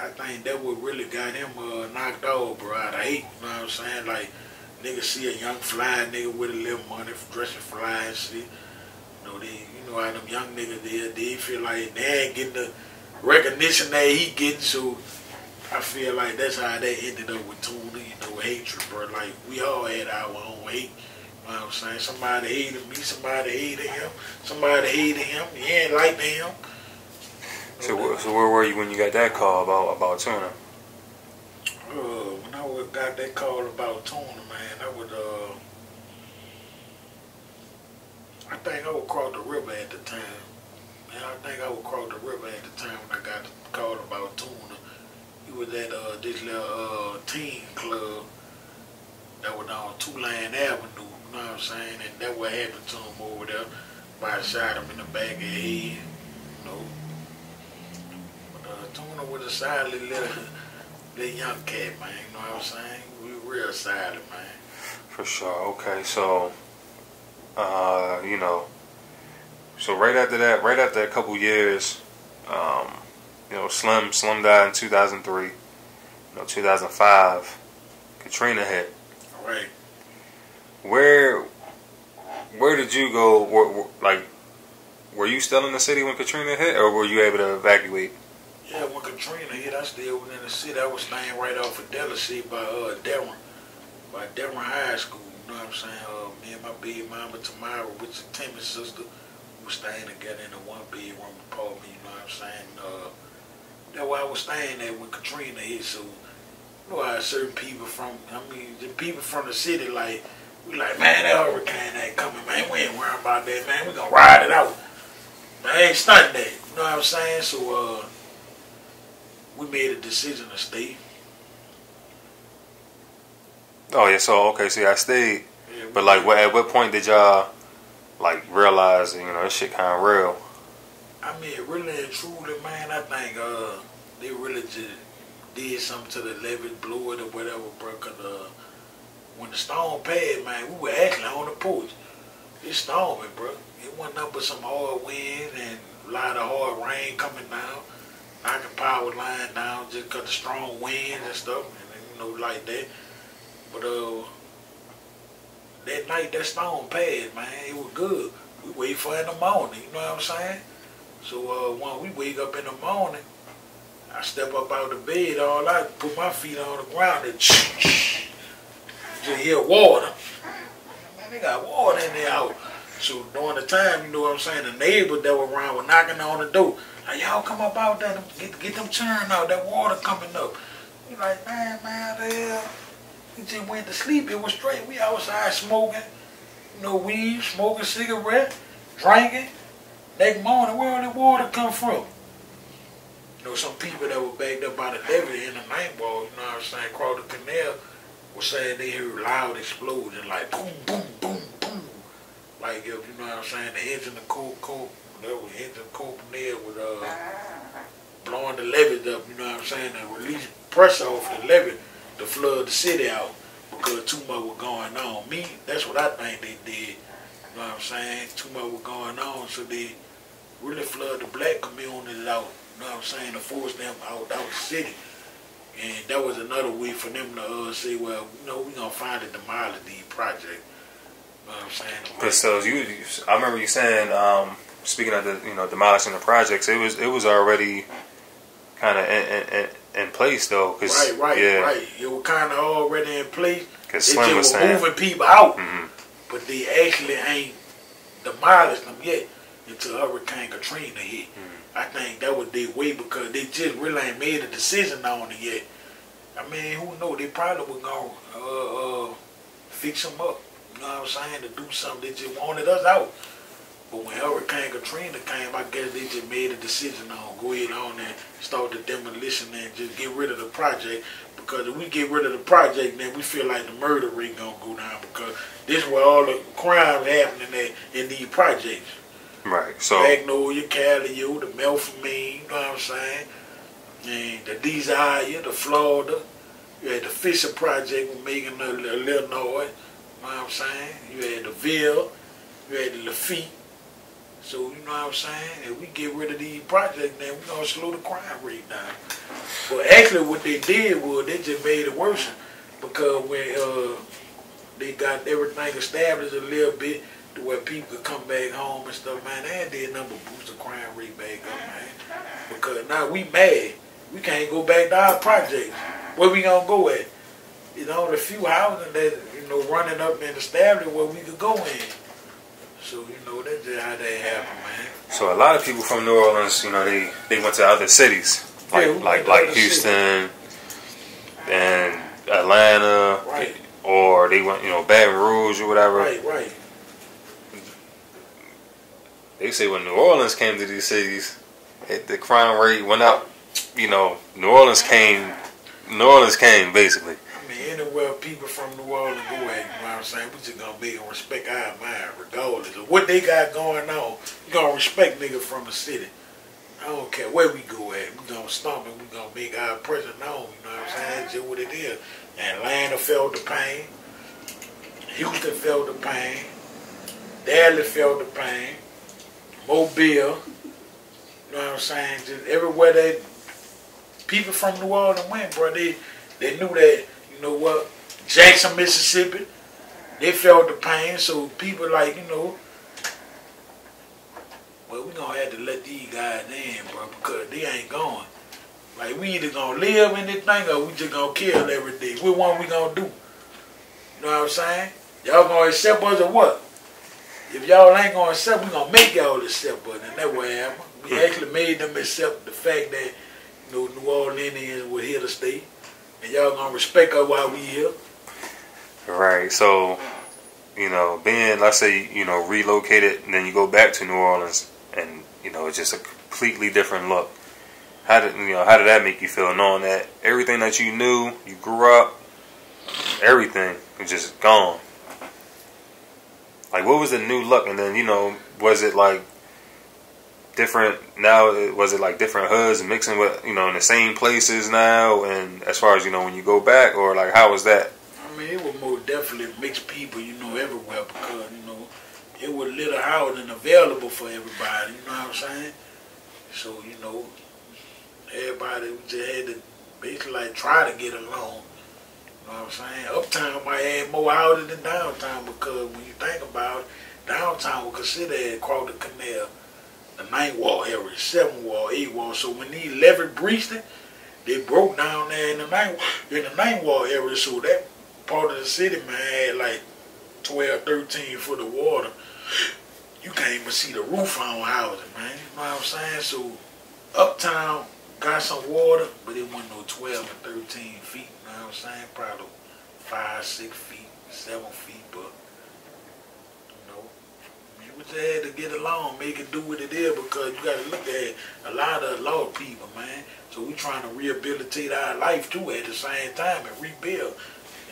I think that what really got him uh, knocked off, bro. Out of hate. You know what I'm saying? Like niggas see a young fly nigga with a little money, dressing fly and shit. You know they, you know how them young niggas they, they feel like they ain't getting the recognition that he getting. So I feel like that's how they ended up with Tuna, you know, hatred, bro. Like, we all had our own hate. You know what I'm saying? Somebody hated me, somebody hated him, somebody hated him, he ain't like him. So, wh- so where were you when you got that call about about Tuna? Uh, when I would got that call about Tuna, man, I would, uh, I think I would cross the river at the time. Man, I think I would cross the river at the time when I got the call about Tuna. Was at uh, this little uh, teen club that was on Tulane Avenue, you know what I'm saying? And that what happened to him over there. By shot him in the back of the head, you know. But uh, Tuna was a silent little, little young cat, man, you know what I'm saying? We real silent, man. For sure. Okay. So, uh, you know, so right after that, right after a couple years, um, you know, Slim Slim died in 2003. You know, 2005, Katrina hit. Right. Where, where did you go? Where, where- like, were you still in the city when Katrina hit, or were you able to evacuate? Yeah, when Katrina hit, I still was in the city. I was staying right off of Delacy by uh Devon, by Devon High School. You know what I'm saying? Uh, me and my big mama Tamara, which is Timmy's sister, we was staying together in a one bedroom apartment. You know what I'm saying? Uh, that's where I was staying there when Katrina hit. So, you know how certain people from, I mean, the people from the city, like, we like, man, that hurricane ain't coming, man. We ain't worrying about that, man. We gonna ride it out. Man, ain't stunting that. You know what I'm saying? So, uh, we made a decision to stay. Oh yeah. So okay. So I stayed, Yeah, but like, what, at what point did y'all like realize you know this shit kind of real? I mean, really and truly, man, I think uh, they really just did something to the levee, blew it or whatever, bro. Cause uh, when the storm passed, man, we were actually on the porch. It's storming, bro. It wasn't nothing but some hard wind and a lot of hard rain coming down, knocking power line down just cause the strong winds and stuff, and you know, like that. But uh, that night that storm passed, man, it was good. We wait for it in the morning, you know what I'm saying? So uh, when we wake up in the morning, I step up out the bed, all I put my feet on the ground and just hear water. Man, they got water in there out. So during the time, you know what I'm saying, the neighbors that were around were knocking on the door. Like, y'all come up out there, get, get them churn out, that water coming up. We like, man, man, the? We just went to sleep. It was straight. We outside smoking, you know, weed, smoking cigarette, drinking. Next morning, where that water come from? You know, some people that were backed up by the levee in the night wall, you know what I'm saying, across the canal, were saying they heard loud explosion, like boom, boom, boom, boom. Like if, you know what I'm saying, the engine of coke, that was engine of there was uh, blowing the levees up, you know what I'm saying, and release pressure off the levee to flood the city out because too much was going on. Me, that's what I think they did. You know what I'm saying? Too much was going on, so they really flood the black community out. You know what I'm saying? To force them out out the city. And that was another way for them to uh, say, well, you know, we gonna find a demolish these project. You know what I'm saying? Cause so you, I remember you saying, um, speaking of the, you know, demolishing the projects, it was it was already kind of in, in, in, place though. Cause, Right, right, yeah, right. It was kind of already in place. Cause They Slim was were moving people out. Mhm. but they actually ain't demolished them yet until Hurricane Katrina hit. I think that was their way because they just really ain't made a decision on it yet. I mean, who know? They probably were gonna uh, uh, fix them up. You know what I'm saying? To do something. They just wanted us out. But when Hurricane Katrina came, I guess they just made a decision on go ahead on and start the demolition and just get rid of the project. Because if we get rid of the project, then we feel like the murder rate gonna go down because this is where all the crime happening at, in these projects. Right. So Magnolia, Callio, the Melpomene, you know what I'm saying? And the Desire, the Florida, You had the Fisher Project with Megan Illinois. You know what I'm saying? You had the Ville. You had the Lafitte. So, you know what I'm saying? If we get rid of these projects, then we're to slow the crime rate down. But actually what they did was they just made it worse. Because when uh, they got everything established a little bit to where people could come back home and stuff, man, that did number boost the crime rate back up, man. Because now we mad. We can't go back to our projects. Where we gonna go at? You know, the few houses that, you know, running up and established where we could go in. So, you know, that's just how that happened, man. So a lot of people from New Orleans, you know, they, they went to other cities. Like Yeah, like like Houston and Atlanta. Right. Or they went, you know, Baton Rouge or whatever. Right, right. They say when New Orleans came to these cities, it, the crime rate went up. You know, New Orleans came. New Orleans came basically. I mean, anywhere people from New Orleans go at, you know what I'm saying? We just gonna be and respect our mind, regardless of what they got going on. We gonna respect niggas from the city. I don't care where we go at. We gonna stomp and we gonna make our presence known. You know what I'm saying? That's just what it is. Atlanta felt the pain. Houston felt the pain. Dallas felt the pain. Mobile. You know what I'm saying? Just everywhere that people from New Orleans went, bro, they they knew that, you know what, Jackson, Mississippi, they felt the pain, so people like, you know, well, we gonna have to let these guys in, bro, because they ain't going. Like, we either gonna live in this thing or we just gonna kill every day. Which one we gonna do? You know what I'm saying? Y'all gonna accept us or what? If y'all ain't gonna accept, we gonna make y'all accept us, and that what happened. We hmm. actually made them accept the fact that, you know, New Orleans Indians were here to stay, and y'all gonna respect us while we here. Right. So, you know, being let's say you know relocated, and then you go back to New Orleans, and you know it's just a completely different look. How did you know? How did that make you feel, knowing that everything that you knew, you grew up, everything is just gone? Like, what was the new look? And then you know, was it like different now? Was it like different hoods mixing with you know in the same places now? And as far as you know, when you go back, or like how was that? I mean, it was more definitely mixed people, you know, everywhere because, you know, it was little housing available for everybody, you know what I'm saying? So, you know, everybody just had to basically like try to get along. You know what I'm saying? Uptown might have more houses than downtown because when you think about it, downtown was considered across the canal, the ninth ward area, seven wall, eight wall. So when these levee breached it, they broke down there in the ninth in the ninth ward area. So that part of the city, man, had like 12, 13 foot of water. You can't even see the roof on houses, man. You know what I'm saying? So uptown got some water, but it wasn't no 12 and 13 feet. Know what I'm saying? Probably five, six feet, seven feet, but you know, you just had to get along, make it do what it is because you got to look at a lot of lost people, man. So we trying to rehabilitate our life too at the same time and rebuild.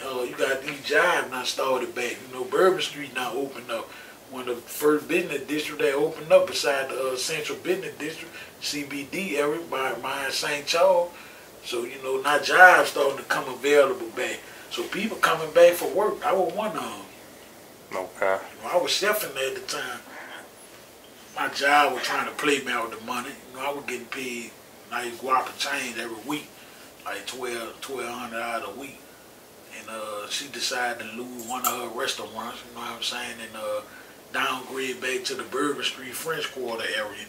Uh, you got these jobs now started back. You know, Bourbon Street now opened up. One of the first business district that opened up beside the uh, Central Business District, CBD area by, by St. Charles. So, you know, now jobs starting to come available back. So people coming back for work. I was one of them. Okay. You know, I was chefing at the time. My job was trying to play me out the money. You know, I was getting paid nice guapa change every week, like twelve, twelve hundred dollars a week. And uh, she decided to lose one of her restaurants. You know what I'm saying? And uh, downgrade back to the Bourbon Street French Quarter area.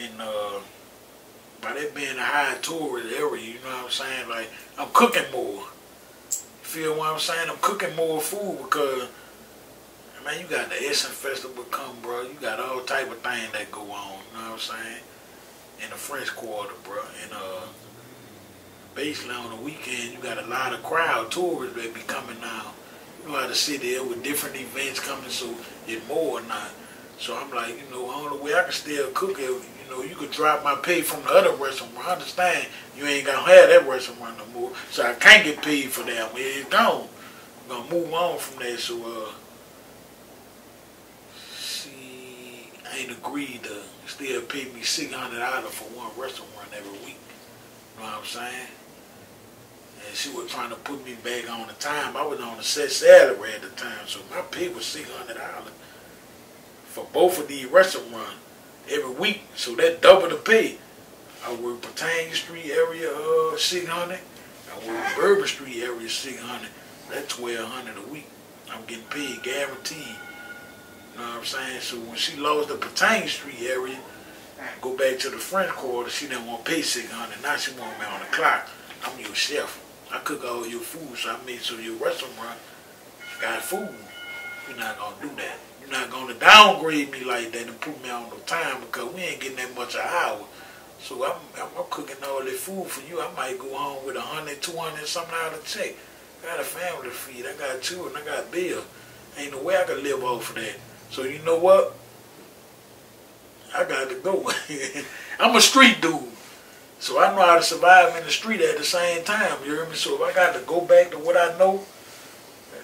And uh, by that being a high tourist area, you know what I'm saying? Like I'm cooking more. You Feel what I'm saying? I'm cooking more food because man, you got the Essence Festival come, bro. You got all type of things that go on. You know what I'm saying? In the French Quarter, bro. And uh, basically on the weekend, you got a lot of crowd tourists that be coming now. You know how the city is with different events coming, so it's more or not. So I'm like, you know, the only way I can still cook it, know, you could drop my pay from the other restaurant. I understand you ain't gonna have that restaurant no more, so I can't get paid for that. It's gone. I'm gonna move on from that. So uh, she ain't agreed to still pay me six hundred dollars for one restaurant every week. You know what I'm saying? And she was trying to put me back on the time. I was on a set salary at the time, so my pay was six hundred dollars for both of these restaurants every week. So that double the pay. I work Patanga Street area uh six hundred. I work Bourbon Street area six hundred. That's twelve hundred a week. I'm getting paid guaranteed. You know what I'm saying? So when she lost the Patanga Street area, go back to the French Quarter, she didn't want to pay six hundred. Now she want me on the clock. I'm your chef. I cook all your food, so I made sure your restaurant got food. You're not gonna do that. Not gonna downgrade me like that and put me on no time because we ain't getting that much an hour. So I'm, I'm, cooking all this food for you. I might go home with a hundred, two hundred, something out of check. I got a family to feed. I got children. I got bills. Ain't no way I can live off of that. So you know what? I got to go. I'm a street dude. So I know how to survive in the street at the same time. You hear me? So if I got to go back to what I know,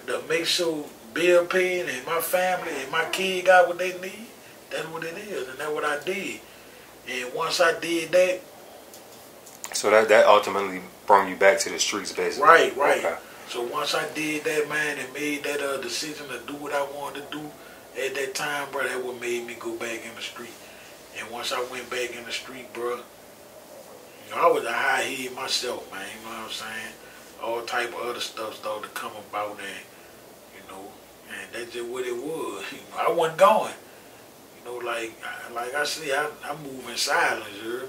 to make sure bill paid and my family and my kid got what they need, that's what it is. And that's what I did. And once I did that, So that that ultimately brought you back to the streets, basically. Right, right. Okay. So once I did that, man, and made that uh, decision to do what I wanted to do at that time, bro, that what made me go back in the street. And once I went back in the street, bro, you know, I was a high head myself, man. You know what I'm saying? All type of other stuff started to come about, and and that's just what it was. You know, I wasn't going. You know, like like I said, I, I move in silence. You hear me?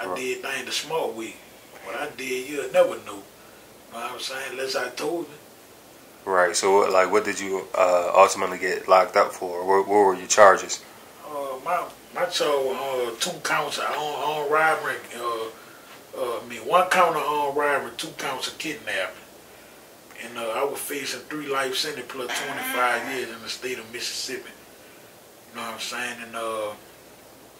I Right. did things the smart way. What I did, you'll never know. You know what I'm saying? Unless I told you. Right. So, what, like, what did you uh, ultimately get locked up for? What, what were your charges? Uh, my my charge uh, two counts of on, on robbery. Uh, uh, I mean, one count of on robbery, two counts of kidnapping. And uh, I was facing three life sentence plus 25 years in the state of Mississippi. You know what I'm saying? And uh,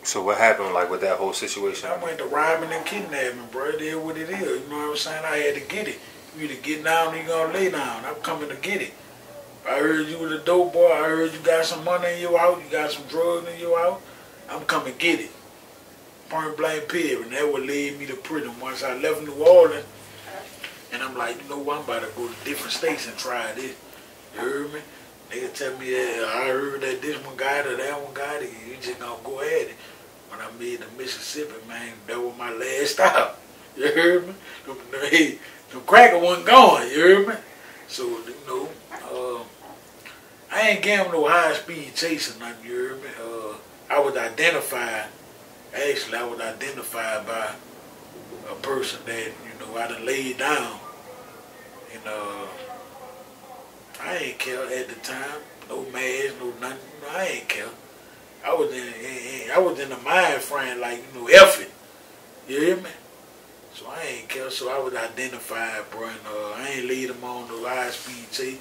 So, what happened, like, with that whole situation? I went to robbing and kidnapping, bro. It is what it is. You know what I'm saying? I had to get it. You either get down or you gonna lay down. I'm coming to get it. I heard you was a dope boy. I heard you got some money in your house. You got some drugs in your house. I'm coming to get it. Point blank period. And that would lead me to prison. Once I left New Orleans, and I'm like, you know what? I'm about to go to different states and try this. You heard me? They tell me that I heard that this one got it, that one got it. You just gonna go at it. When I made the Mississippi, man, that was my last stop. You heard me? The, the, hey, the cracker wasn't going. You heard me? So you know, uh, I ain't getting no high speed chasing nothing. You heard me? Uh, I was identified. Actually, I was identified by a person that you know I done laid down, and uh, I ain't care at the time. No mask, no nothing. I ain't care. I was in, I was in the mind frame like you know effort. You hear me? So I ain't care. So I was identified, bro. And uh, I ain't lead them on no high speed chase.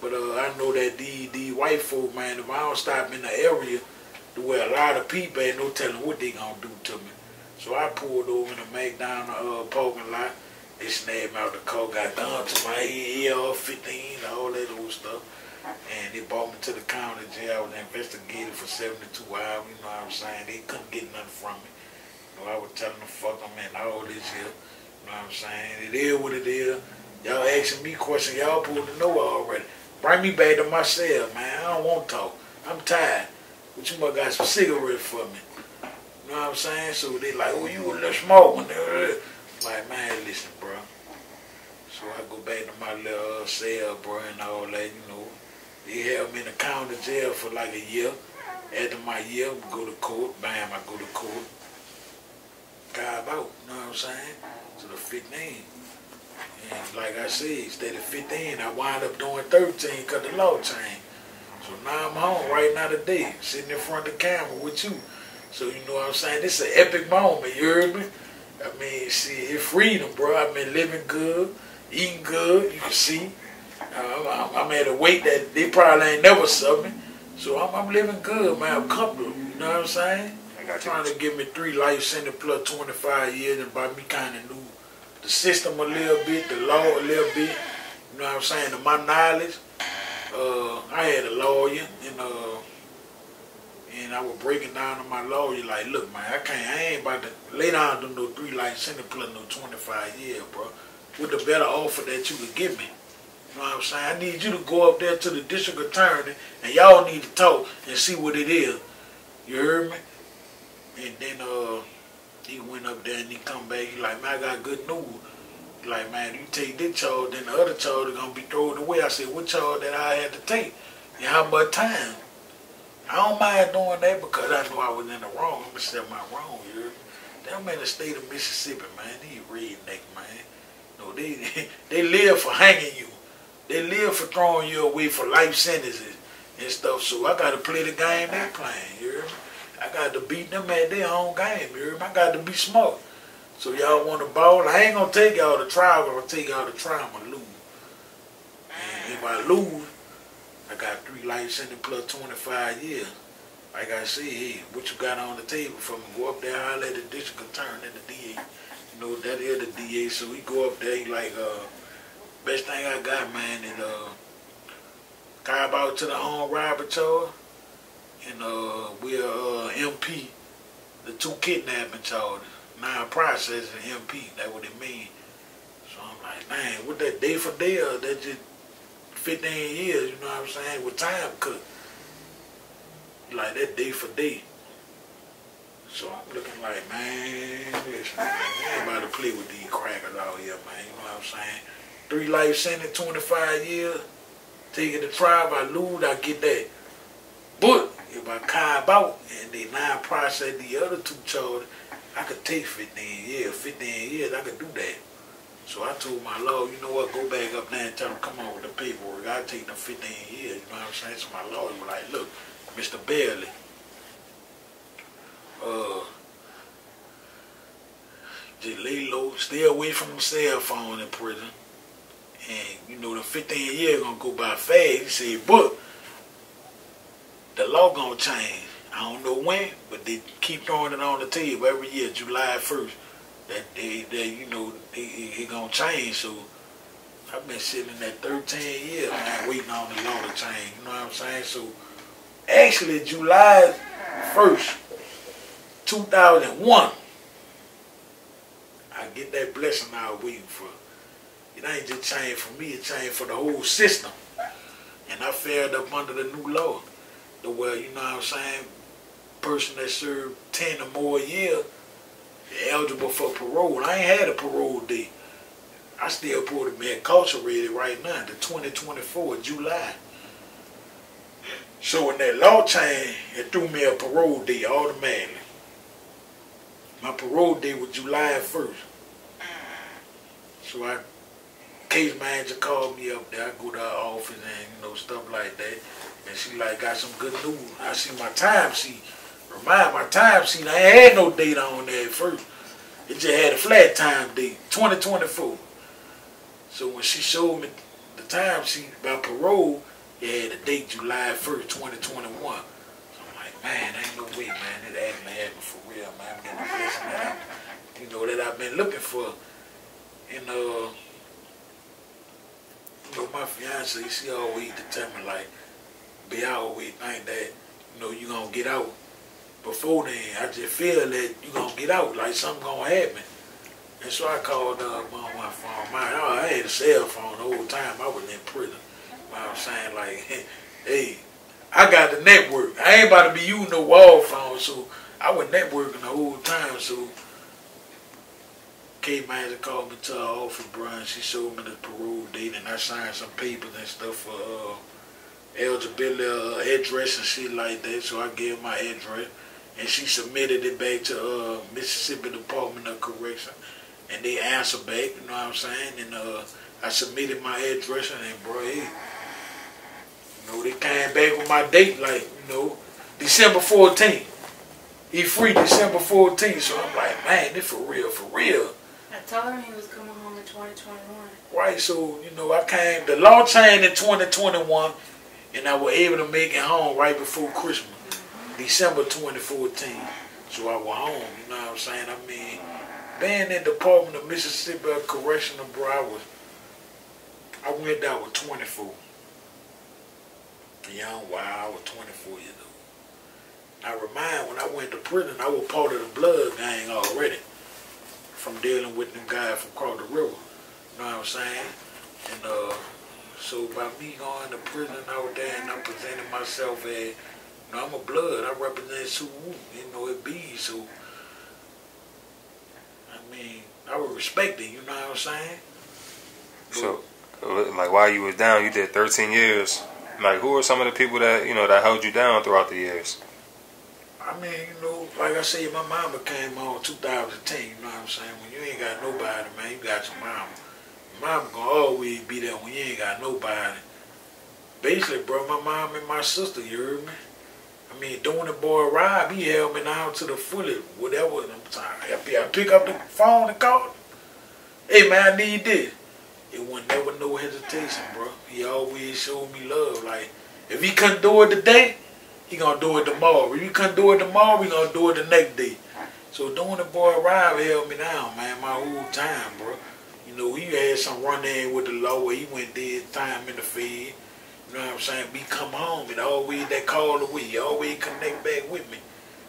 But uh, I know that these these white folk, man, if I don't stop in the area to where a lot of people ain't no telling what they gonna do to me. So I pulled over in the McDonald uh, parking lot. They snapped me out the car, got down to my ER 15, all that old stuff. And they brought me to the county jail. Was investigated for 72 hours, you know what I'm saying? They couldn't get nothing from me. You know, I was telling them fuck them and all this here. You know what I'm saying? It is what it is. Y'all asking me questions, y'all supposed to know already. Bring me back to my cell, man. I don't want to talk. I'm tired. But you must got some cigarettes for me. You know what I'm saying? So they like, oh, you a little smoke. Like, man, listen, bro. So I go back to my little cell, bro, and all that, you know. They held me in the county jail for like a year. After my year, we go to court. Bam, I go to court. Drive out, you know what I'm saying? To the 15. And like I said, instead of 15, I wind up doing 13 because the law changed. So now I'm home right now today, sitting in front of the camera with you. So you know what I'm saying? This is an epic moment, you heard me? I mean, see, it's freedom, bro. I've been living good, eating good, you can see. Uh, I'm, I'm at a weight that they probably ain't never saw me. So I'm, I'm living good, man. I'm comfortable, you know what I'm saying? I got you. Trying to give me three life sentence plus 25 years and by me kind of knew the system a little bit, the law a little bit. You know what I'm saying? To my knowledge, uh, I had a lawyer and uh, and I was breaking down to my lawyer like, look, man, I can't, I ain't about to lay down to no three life sentence plus no 25 years, bro. with the better offer that you could give me. You know what I'm saying? I need you to go up there to the district attorney and y'all need to talk and see what it is. You heard me? And then uh he went up there and he come back, he like, man, I got good news. He like, man, you take this charge, then the other charge is gonna be thrown away. I said, what charge that I had to take? And how much time? I don't mind doing that because I know I was in the wrong. I'm set my wrong, you heard? Them in the state of Mississippi, man, these redneck, man. No, they they live for hanging you. They live for throwing you away for life sentences and stuff. So I got to play the game they're playing. You hear me? I got to beat them at their own game. You hear me? I got to be smart. So y'all want to ball? I ain't gonna take y'all to trial. I'm gonna take y'all to trial. I'm gonna lose. And if I lose, I got three life sentence plus 25 years. Like I said, hey, what you got on the table for me? Go up there, holler at the district attorney and the DA. You know, that is the DA. So we go up there, he like, uh, best thing I got, man, is uh, cab out to the home robbery and uh, we're uh, MP, the two kidnapping charges. Now processing MP, that what it mean. So I'm like, man, what that day for day or that just 15 years, you know what I'm saying, with time cut. Like that day for day. So I'm looking like, man, listen, man, to play with these crackers out here, man. You know what I'm saying? Three life sentence, 25 years. Take it to trial, I lose, I get that. But if I carve out and they now process the other two charges, I could take 15 years. 15 years, I could do that. So I told my lawyer, you know what, go back up there and tell them, come on with the paperwork. I'll take them 15 years, you know what I'm saying? So my lawyer was like, look, Mr. Bailey, uh, just lay low, stay away from the cell phone in prison. And, you know, the 15 years gonna go by fast. He said, but the law gonna change. I don't know when, but they keep throwing it on the table every year, July 1st. That they, that you know, it, it gonna change. So I've been sitting in that 13 years, man, waiting on the law to change. You know what I'm saying? So actually, July 1st, 2001, I get that blessing I was waiting for. It ain't just changed for me, it changed for the whole system. And I fared up under the new law. The well, you know what I'm saying? Person that served 10 or more years eligible for parole. I ain't had a parole date. I still put it be incarcerated right now, the 2024 July. So when that law changed, it threw me a parole date automatically. My parole date was July 1st. So I, case manager called me up there. I go to her office and, you know, stuff like that. And she like, got some good news. I see my time sheet. Remind my time sheet, I had no date on there at first. It just had a flat time date, 2024. So when she showed me the time sheet about parole, it had a date July 1st, 2021. So I'm like, man, ain't no way, man. It ain't happening for real, man. I'm getting the blessing you know, that I've been looking for. And, uh, you know, my fiance, she always determined, like, be always think that, you know, you gonna get out. Before then, I just feel that you gonna get out, like something gonna happen. And so I called up on my phone. My, I had a cell phone the whole time I was in prison. I was saying like, hey, I got the network. I ain't about to be using no wall phone, so I was networking the whole time. So Kate Manager called me to her office, Brian. She showed me the parole date, and I signed some papers and stuff for uh, eligibility uh, address and shit like that. So I gave my address, and she submitted it back to uh, Mississippi Department of Correction, and they answered back. You know what I'm saying? And uh, I submitted my address, and bro, hey, you know, they came back with my date, like you know, December 14th. He free December 14th, so I'm like, man, this for real, for real. I told him he was coming home in 2021. Right, so you know, I came. The law changed in 2021, and I was able to make it home right before Christmas, December 2014. So I was home. You know what I'm saying? I mean, being in the Department of Mississippi Correctional, bro, I was. I went down with 24. Young, wow, I was 24 years old. I remind when I went to prison, I was part of the blood gang already from dealing with them guys from across the river. You know what I'm saying? And uh, so by me going to prison out there and I'm presenting myself as, you know, I'm a blood. I represent Suwu, you know, it be. So, I mean, I would respect it, you know what I'm saying? So, uh, like while you was down, you did 13 years. Like, who are some of the people that you know that held you down throughout the years? I mean, you know, like I said, my mama came on 2010, you know what I'm saying? When you ain't got nobody, man, you got your mama. Your mama gonna always be there when you ain't got nobody. Basically, bro, my mom and my sister, you heard me? I mean, doing the boy Rob, he held me down to the fullest, whatever. I'm sorry. I pick up the phone and call him. Hey, man, I need this. It was never no hesitation, bro. He always showed me love. Like, if he couldn't do it today, he gonna do it tomorrow. If you couldn't do it tomorrow, we gonna do it the next day. So doing the boy Rob held me down, man, my whole time, bro. You know, he had some run in with the law where he went did time in the field. You know what I'm saying? We come home and always that call away. He always connect back with me.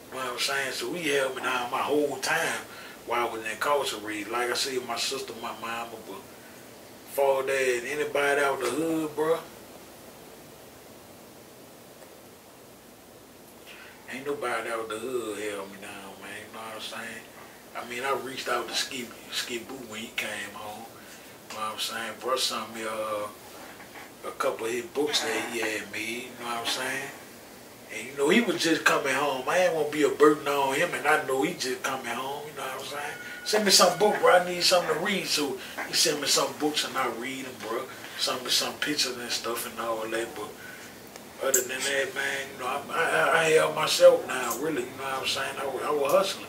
You know what I'm saying? So we held me down my whole time while I was in incarcerated. Like I said, my sister, my mama, but for that anybody out the hood, bro, Ain't nobody out the hood held me down, man. You know what I'm saying? I mean, I reached out to Skip, Skip Boo when he came home. You know what I'm saying? Brought some me uh, a couple of his books that he had made. You know what I'm saying? And you know, he was just coming home. I ain't to be a burden on him, and I know he just coming home. You know what I'm saying? Send me some book, bro. I need something to read. So he sent me some books, and I read them, bro. Send me some pictures and stuff and all that, but other than that, man, you know, I, I, I help myself now, really. You know what I'm saying? I, I was hustling.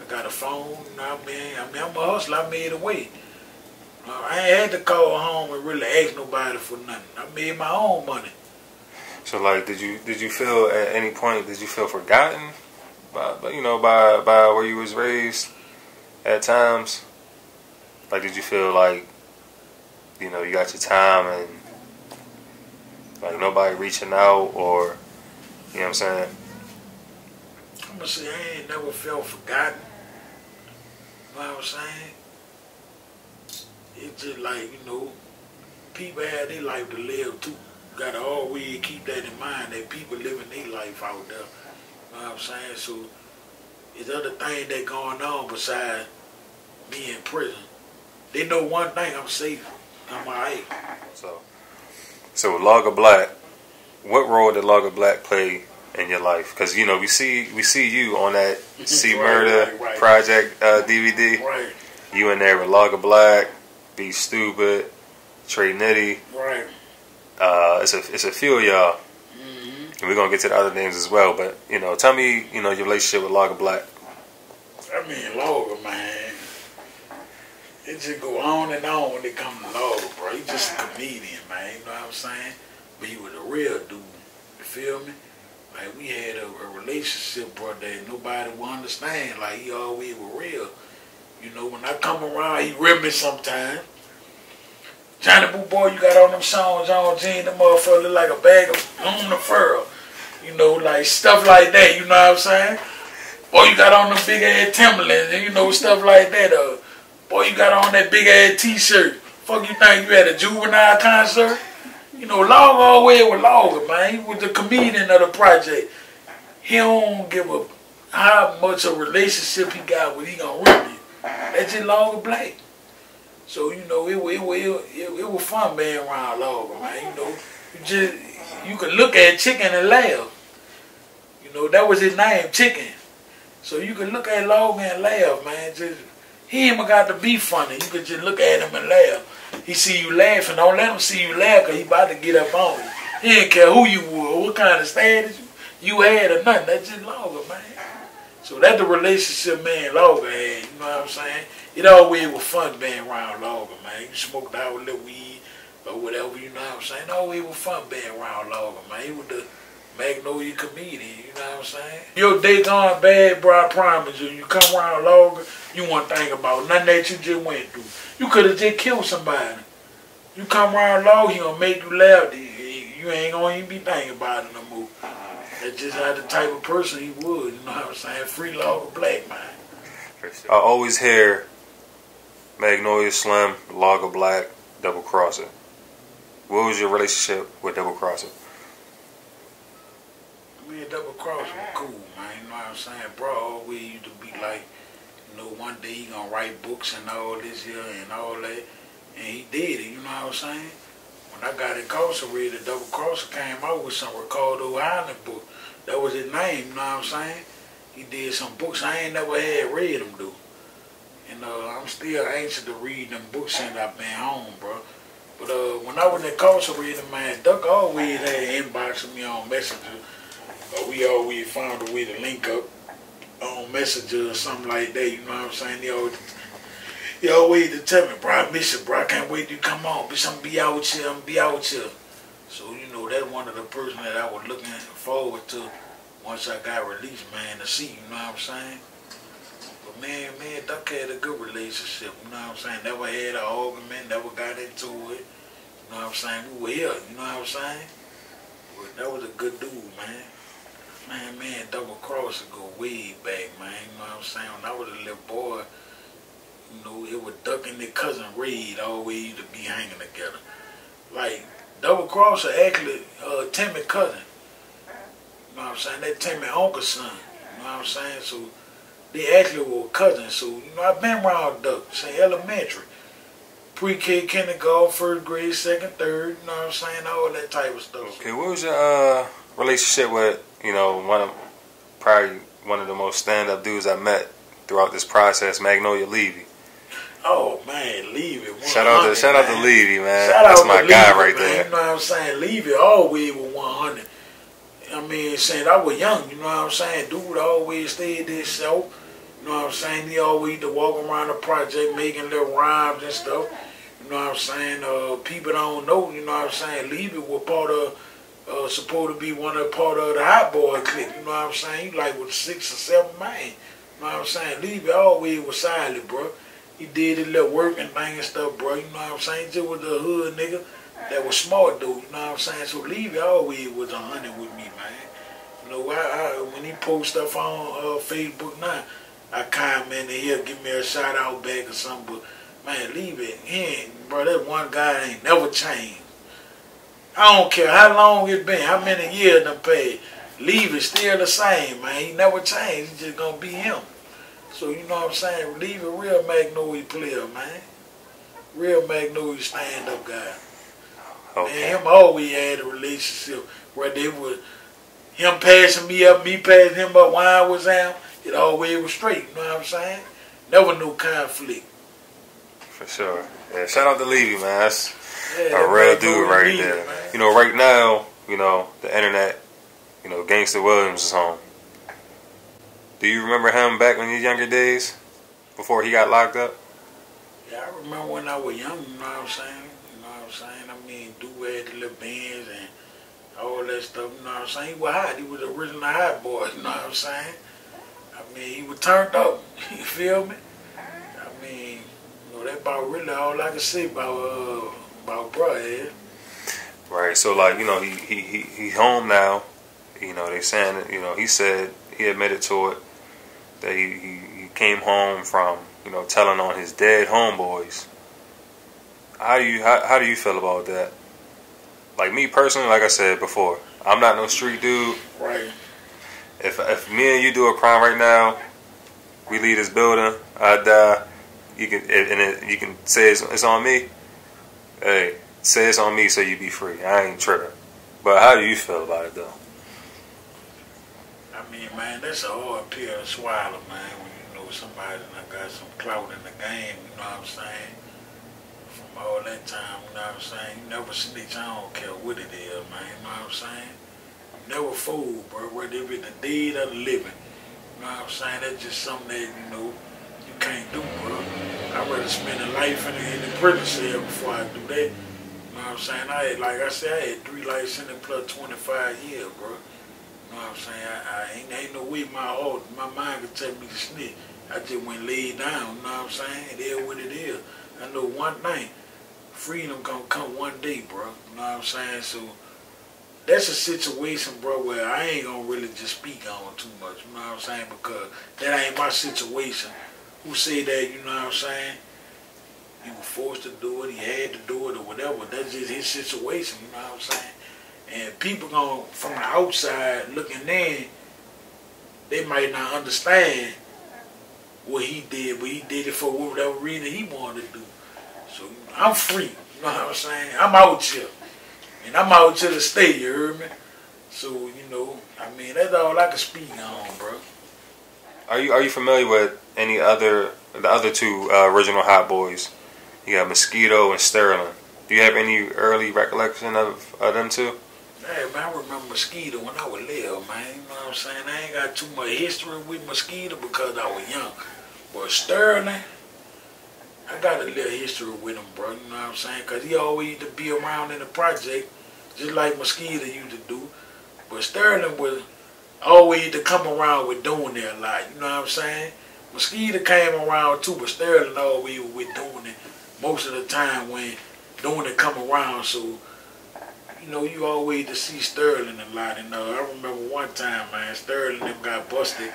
I got a phone. You know I mean? I mean, I'm a hustler. I made a way. I ain't had to call home and really ask nobody for nothing. I made my own money. So, like, did you did you feel at any point did you feel forgotten by, by you know by by where you was raised at times? Like, did you feel like you know you got your time and like nobody reaching out or you know what I'm saying? I'm gonna say I ain't never felt forgotten. You know what I'm saying? It's just like, you know, people have their life to live too. Gotta always keep that in mind that people living their life out there. You know what I'm saying? So there's other things that going on besides me in prison. They know one thing, I'm safe. I'm alright. So, so with Logga Black, what role did Logga Black play in your life? Because you know we see we see you on that C Murder right, right. Project uh, DVD. Right, You in there with Logga Black, Be Stupid, Trey Nitty. right. Uh, it's a it's a few of y'all. hmm And we're gonna get to the other names as well. But you know, tell me, you know, your relationship with Logga Black. I mean, Logan, man. It just go on and on when it come to Logan, bro. He just a comedian, man. You know what I'm saying? But he was a real dude. You feel me? Like we had a, a relationship, bro, that nobody would understand. Like he always was real. You know, when I come around, he rip me sometimes. Johnny Boo Boy, you got on them songs on jeans, the motherfucker look like a bag of aluminum fur. You know, like stuff like that, you know what I'm saying? Boy, you got on them big ass Timberlands and you know stuff like that. Uh, boy, you got on that big ass T-shirt. Fuck you think you had a juvenile concert? You know, long Log always with Log, man. He was the comedian of the project. He don't give a how much a relationship he got with he gonna rip you. That's just Log Black. So you know, it, it, it, it, was fun being around Log, man. You know, you just you could look at Chicken and laugh. You know, that was his name, Chicken. So you could look at Logan and laugh, man. Just he even got to be funny. You could just look at him and laugh. He see you laughing. Don't let him see you laugh because he about to get up on you. He didn't care who you were, what kind of status you, you had or nothing. That's just Logan, man. So that's the relationship me and Logan had. You know what I'm saying? It always was fun being around Logan, man. You smoked out with little weed or whatever, you know what I'm saying? Always was fun being around Logan, man. He was the Magnolia comedian, you know what I'm saying? Your day gone bad, bro, I promise you. You come around Logan, you want to think about nothing that you just went through. You could have just killed somebody. You come around Logan, he gonna make you laugh. You ain't gonna even be thinking about it no more. That's just how the type of person he would, you know what I'm saying? Free Logga Black, man. I always hear Magnolia Slim, Logga Black, Double Crossa. What was your relationship with Double Crossa? Me and Double Cross was cool, man. You know what I'm saying? Bro always used to be like, you know, one day he gonna write books and all this here and all that. And he did it, you know what I'm saying? When I got incarcerated, Double Crossa came out with some Ricardo Island book. That was his name, you know what I'm saying? He did some books I ain't never had read them, though. And uh, I'm still anxious to read them books since I've been home, bro. But uh, when I was incarcerated, man, Duck always had inboxing me on Messenger. Uh, we always found a way to link up on Messenger or something like that, you know what I'm saying? He always, he always to tell me, bro, I miss you, bro. I can't wait to come on. Bitch, I'm be out here, I'm be out here. That's one of the person that I was looking forward to once I got released, man, to see, you know what I'm saying? But man, man, Duck had a good relationship, you know what I'm saying? Never had an argument, never got into it. You know what I'm saying? We were here, you know what I'm saying? But that was a good dude, man. Man, man, double cross go way back, man. You know what I'm saying? When I was a little boy, you know, it was Duck and their cousin Reed always used to be hanging together. Like, double cross are actually uh, Timmy cousin. You know what I'm saying? That Timmy uncle son. You know what I'm saying? So they actually were cousins. So, you know, I've been around Duck, say elementary. Pre-K, kindergarten, first grade, second, third, you know what I'm saying? All that type of stuff. Okay, what was your uh, relationship with, you know, one of probably one of the most stand up dudes I met throughout this process, Magnolia Levee. Oh man, Levee. Shout out to shout out to Levee, man. Shout That's out my to guy Levee, right man. there. You know what I'm saying? Levee always was 100. I mean, saying I was young, you know what I'm saying? Dude always stayed this self. You know what I'm saying? He always used to walk around the project making little rhymes and stuff. You know what I'm saying? Uh, people don't know, you know what I'm saying? Levee was part of, uh, supposed to be one of part of the Hot Boy clique, you know what I'm saying? He like with six or seven man. You know what I'm saying? Levee always was silent, bro. He did his little work and thing and stuff, bro. You know what I'm saying? Just was a hood nigga that was smart, dude. You know what I'm saying? So Levee always was a hundred with me, man. You know, I, I, when he post stuff on uh, Facebook now, I comment and he'll give me a shout out back or something. But man, Levee, he ain't, bro. That one guy ain't never changed. I don't care how long it been, how many years done paid. Levee still the same, man. He never changed. He just gonna be him. So you know what I'm saying? Leave Levee, real Magnolia player, man. Real Magnolia stand up guy. Okay. And him always had a relationship where they would him passing me up, me passing him up when I was out. It always was straight. You know what I'm saying? Never no conflict. For sure. Yeah, shout out to Levee, man. That's Yeah, a real dude right Levee, there. man. You know, right now, you know, the internet, you know, Gangsta Williams is home. Do you remember him back in his younger days? Before he got locked up? Yeah, I remember when I was young, you know what I'm saying? You know what I'm saying? I mean, had the little bands and all that stuff, you know what I'm saying? He was hot. He was the original hot boy, you know what I'm saying? I mean, he was turned up, you feel me? I mean, you know, that's about really all I can say about, uh, about bro, yeah. Right. So like, you know, he he he, he home now. You know, they saying you know, he said he admitted to it that he, he, he came home from, you know, telling on his dead homeboys. How do you how, how do you feel about that? Like me personally, like I said before, I'm not no street dude. Right. If if me and you do a crime right now, we leave this building, I die. You can and it, you can say it's, it's on me. Hey, say it's on me so you be free. I ain't tripping. But how do you feel about it though? Mean, man, that's a hard pill to swallow, man, when you know somebody that got some clout in the game, you know what I'm saying? From all that time, you know what I'm saying? You never snitch, I don't care what it is, man, you know what I'm saying? Never fool, bro, whether it be the dead or the living. You know what I'm saying? That's just something that, you know, you can't do, bro. I'd rather spend a life in the, in the prison cell before I do that. You know what I'm saying? I had, like I said, I had three life sentences plus 25 years, bro. What I'm saying? I, I ain't, ain't no way my heart, my mind could tell me to snitch. I just went laid down, you know what I'm saying? It is what it is. I know one thing, freedom gonna come one day, bro. You know what I'm saying? So that's a situation, bro, where I ain't gonna really just speak on too much, you know what I'm saying? Because that ain't my situation. Who say that, you know what I'm saying? he was forced to do it, he had to do it or whatever. That's just his situation, you know what I'm saying? And people going from the outside looking in, they might not understand what he did, but he did it for whatever reason he wanted to do. So I'm free, you know what I'm saying? I'm out here. And I'm out here to stay, you heard me? So, you know, I mean, that's all I can speak on, bro. Are you are you familiar with any other the other two uh, original Hot Boys? You got Mosquito and Sterling. Do you have any early recollection of, of them two? Hey, man, I remember Mosquito when I was little, man. You know what I'm saying? I ain't got too much history with Mosquito because I was young. But Sterling, I got a little history with him, bro. You know what I'm saying? Because he always used to be around in the project, just like Mosquito used to do. But Sterling was always to come around with Dooney a lot. You know what I'm saying? Mosquito came around too, but Sterling always was with Dooney most of the time when Dooney come around. So, you know, you always to see Sterling a lot. And uh, I remember one time, man, Sterling them got busted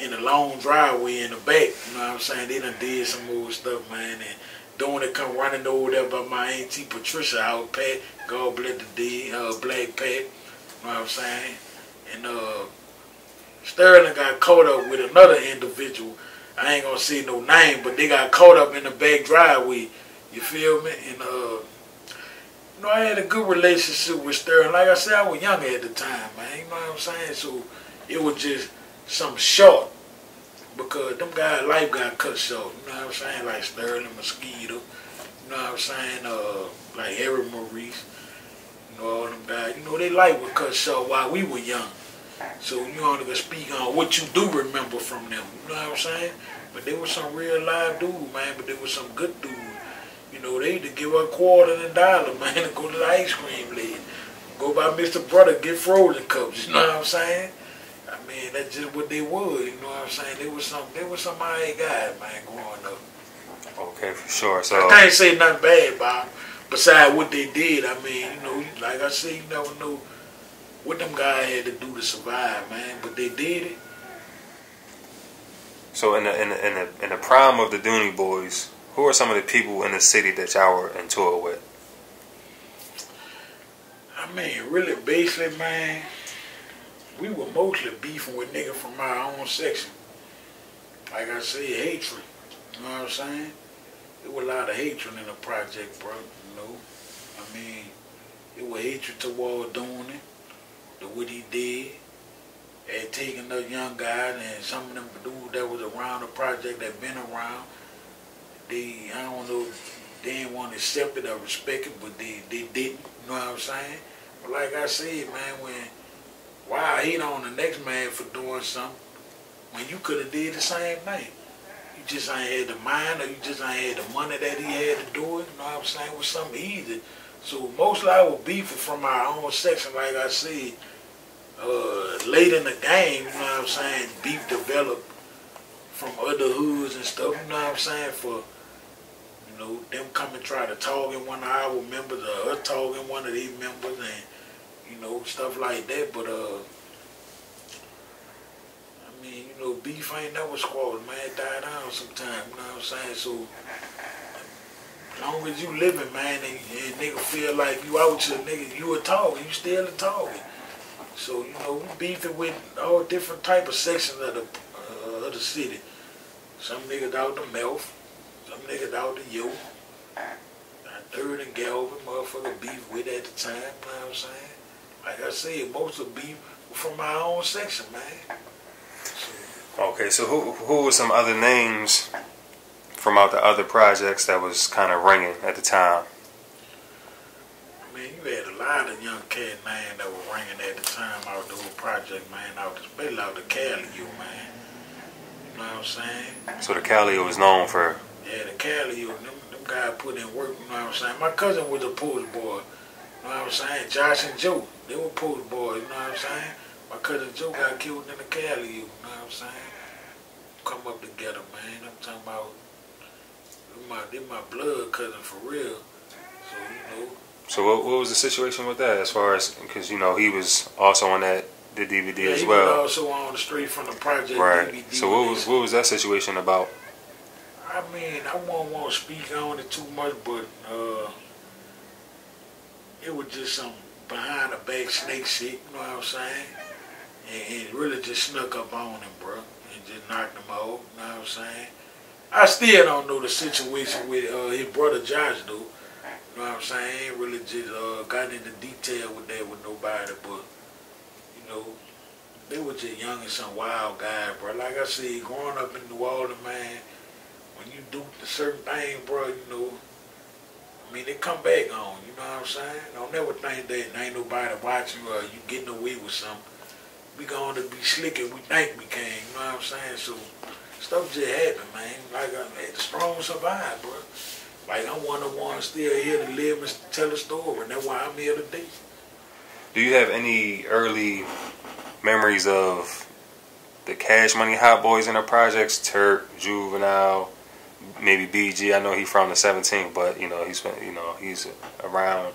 in the long driveway in the back. You know what I'm saying? They done did some more stuff, man. And Dooney come running over there by my auntie Patricia out, Pat. God bless the dead, uh, Black Pat. You know what I'm saying? And uh, Sterling got caught up with another individual. I ain't gonna say no name, but they got caught up in the back driveway. You feel me? And uh, you know, I had a good relationship with Sterling. Like I said, I was young at the time, man. You know what I'm saying? So it was just some short because them guys' life got cut short. You know what I'm saying? Like Sterling Mosquito. You know what I'm saying? Uh, like Eric Maurice. You know, all them guys. You know, their life was cut short while we were young. So you only can speak on what you do remember from them. You know what I'm saying? But they were some real live dudes, man. But they were some good dudes. Know, they to give a quarter and a dollar, man, to go to the ice cream lane. Go by Mr. Brother, get frozen cups. You know what I'm saying? I mean, that's just what they were. You know what I'm saying? They was some, they was some I guys, man, growing up. Okay, for sure. So I can't say nothing bad about. Besides what they did, I mean, you know, like I said, you never know what them guys had to do to survive, man. But they did it. So in the in the in the, in the prime of the Dooney Boys, who are some of the people in the city that y'all were in tour with? I mean, really, basically, man, we were mostly beefing with niggas from our own section. Like I said, hatred. You know what I'm saying? There was a lot of hatred in the project, bro. You know, I mean, it was hatred toward Dooney, the what he did, and taking the young guys and some of them dudes that was around the project that been around. They, I don't know, they didn't want to accept it or respect it, but they, they didn't. You know what I'm saying? But like I said, man, when why hate on the next man for doing something when you could have did the same thing? You just ain't had the mind or you just ain't had the money that he had to do it. You know what I'm saying? It was something easy. So mostly I was beefing from our own section, like I said. Uh, late in the game, you know what I'm saying, beef developed from other hoods and stuff, you know what I'm saying, for, you know, them come and try to talk, target one of our members or us targeting one of these members and, you know, stuff like that. But, uh, I mean, you know, beef ain't never squashed, man. Die down sometime, you know what I'm saying? So, long as you living, man, and, and nigga feel like you out here, nigga, you a target, you still a target. So, you know, we beefing with all different type of sections of the, uh, of the city. Some niggas out the mouth, some niggas out the yo. Third and Galvez, motherfucker beef with at the time, you know what I'm saying? Like I said, most of the beef from my own section, man. So, Okay, so who who were some other names from out the other projects that was kind of ringing at the time? I mean, you had a lot of young cat, man, that were ringing at the time out the project, man, out especially out the Cali, you, man. You know what I'm saying? So the Cali was known for Yeah, the Calliope, them, them guys put in work, you know what I'm saying? My cousin was a post boy, you know what I'm saying? Josh and Joe, they were post boys, you know what I'm saying? My cousin Joe got killed in the Cali, you know what I'm saying? Come up together, man. I'm talking about, they my, they my blood cousin for real. So, you know, So what, what was the situation with that as far as because you know he was also on that the DVD yeah, as he well, was also on the street from the project right? DVD So what was what was that situation about? I mean, I won't want to speak on it too much, but uh, it was just some behind the back snake shit, you know what I'm saying? And, and really just snuck up on him, bro, and just knocked him out, you know what I'm saying? I still don't know the situation with uh, his brother Josh, though. You know what I'm saying? I ain't really just uh, got into detail with that with nobody, but, you know, they were just young and some wild guy, bro. Like I said, growing up in New Orleans, man, when you do the certain thing, bro, you know, I mean, they come back on, you know what I'm saying? Don't never think that ain't nobody watching you or you getting away with something. We going to be slick and we think we can, you know what I'm saying? So, stuff just happen, man. Like, I the strong survive, bro. Like, I'm one of the ones still here to live and tell a story, and that's why I'm here today. Do you have any early memories of the Cash Money Hot Boys in the projects? Turk, Juvenile, maybe BG. I know he's from the 17th, but you know he's you know he's around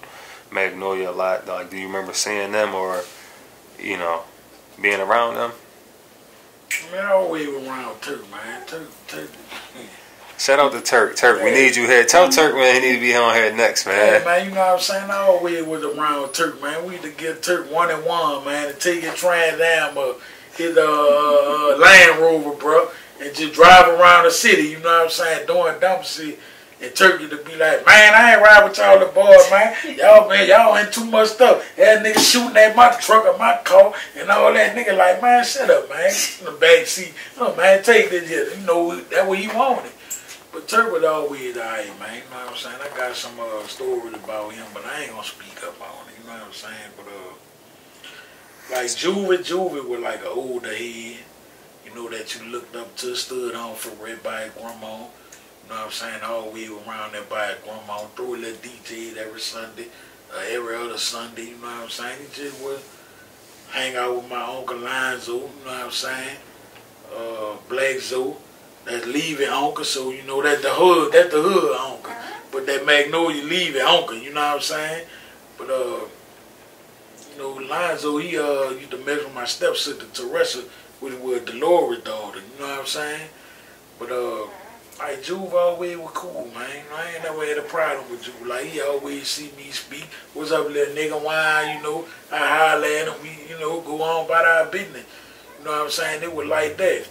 Magnolia a lot. Like, do you remember seeing them or you know being around them? I mean, I always around Turk, man. Turk, Turk. Shout out to Turk. Turk, we need you here. Tell Turk man he need to be on here next, man. Hey, man, you know what I'm saying? I always was around Turk, man. We used to get Turk one and one, man, until you Trans Am or his uh, uh, Land Rover, bro, and just drive around the city, you know what I'm saying, doing dumb shit. And Turkey to be like, man, I ain't ride with y'all the boys, man. Y'all, man, y'all ain't too much stuff. That nigga shooting at my truck or my car and all that. Nigga like, man, shut up, man. In the back seat. Oh, man, take this. Here. You know, that what he wanted. But Turk was always alright, man. You know what I'm saying? I got some uh, stories about him, but I ain't gonna speak up on it. You know what I'm saying? But uh, like Juvie, Juvie was like an older head. You know that you looked up to, stood on for Red by Grandma. You know what I'm saying? All Always around there by Grandma, through a little DJ every Sunday, uh, every other Sunday. You know what I'm saying? He just would hang out with my uncle Lonzo. You know what I'm saying? Uh, Black Zoe that's leaving Uncle, so you know that's the hood, that's the hood Uncle. But that Magnolia leaving Uncle, you know what I'm saying? But uh, you know, Lonzo, he uh used to mess with my stepsister Teresa, which was Dolores' daughter, you know what I'm saying? But uh, like Juve always was cool, man. I ain't never had a problem with Juve. Like he always see me speak. What's up, little nigga? Why, you know? I holler at him. We, you know, go on about our business. You know what I'm saying? It was like that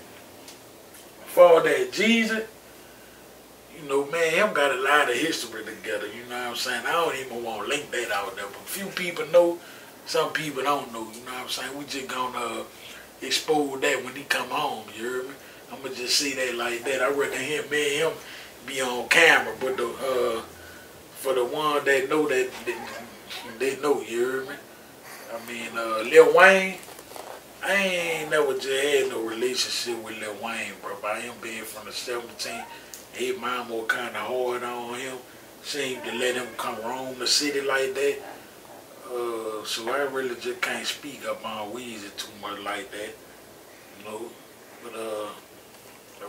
for that Jesus, you know, man, him got a lot of history together, you know what I'm saying? I don't even want to link that out there, but few people know, some people don't know, you know what I'm saying? We just gonna uh, expose that when he come home, you hear me? I'm gonna just see that like that. I reckon him, me and him be on camera, but the uh, for the one that know that, they, know, you hear me? I mean, uh, Lil Wayne, I ain't never just had no relationship with Lil Wayne, bro. By him being from the 17, his mama was kind of hard on him. Seemed to let him come roam the city like that. Uh, so I really just can't speak up on Weezy too much like that, you know. But uh.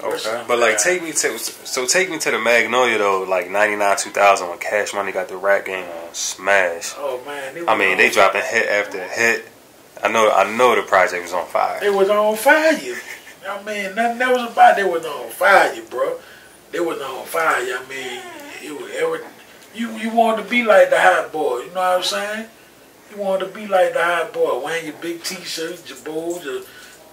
Okay, but like take me to so take me to the Magnolia though, like '99, 2000 when Cash Money got the rap game on Smash. Oh man, I mean they dropping hit after hit. I know, I know the project was on fire. It was on fire. I mean, nothing that was about it was on fire, bro. They was on fire. I mean, it was every, you you wanted to be like the hot boy. You know what I'm saying? You wanted to be like the hot boy, wearing your big t-shirts, your boots, your,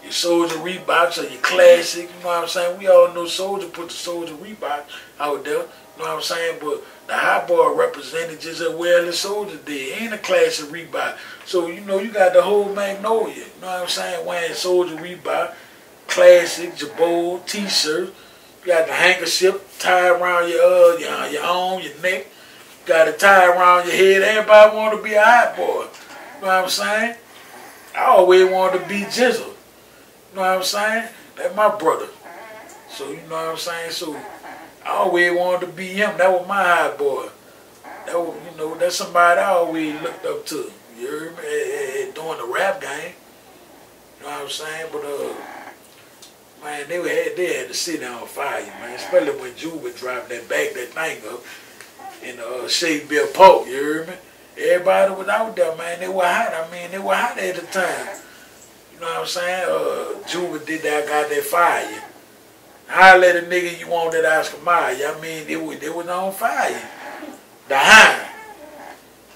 your Soulja Reeboks, or your classic. You know what I'm saying? We all know Soulja put the Soulja Reebok out there. You know what I'm saying? But the hot boy represented just as well as Soulja did, and the classic Reebok. So, you know, you got the whole Magnolia. You know what I'm saying? Wearing Soulja Reebok, classic, Jabot, t-shirt. You got the handkerchief tied around your, uh, your, your arm, your neck. Got it tie around your head. Everybody want to be a hot boy. You know what I'm saying? I always wanted to be Jizzle. You know what I'm saying? That's my brother. So, you know what I'm saying? So, I always wanted to be him. That was my hot boy. That was, you know, that's somebody I always looked up to. You heard me? Eh, eh, eh, Doing the rap game. You know what I'm saying? But, uh, man, they had, they had to sit down on fire, man. Especially when Juba dropped that back, that thing up in uh, Shakespeare Park, you heard me? Everybody was out there, man. They were hot. I mean, they were hot at the time. You know what I'm saying? Uh, Juba did that, got that fire. Holler at a nigga you want that Oscar Mayer. I mean, they was, it was on fire. The high.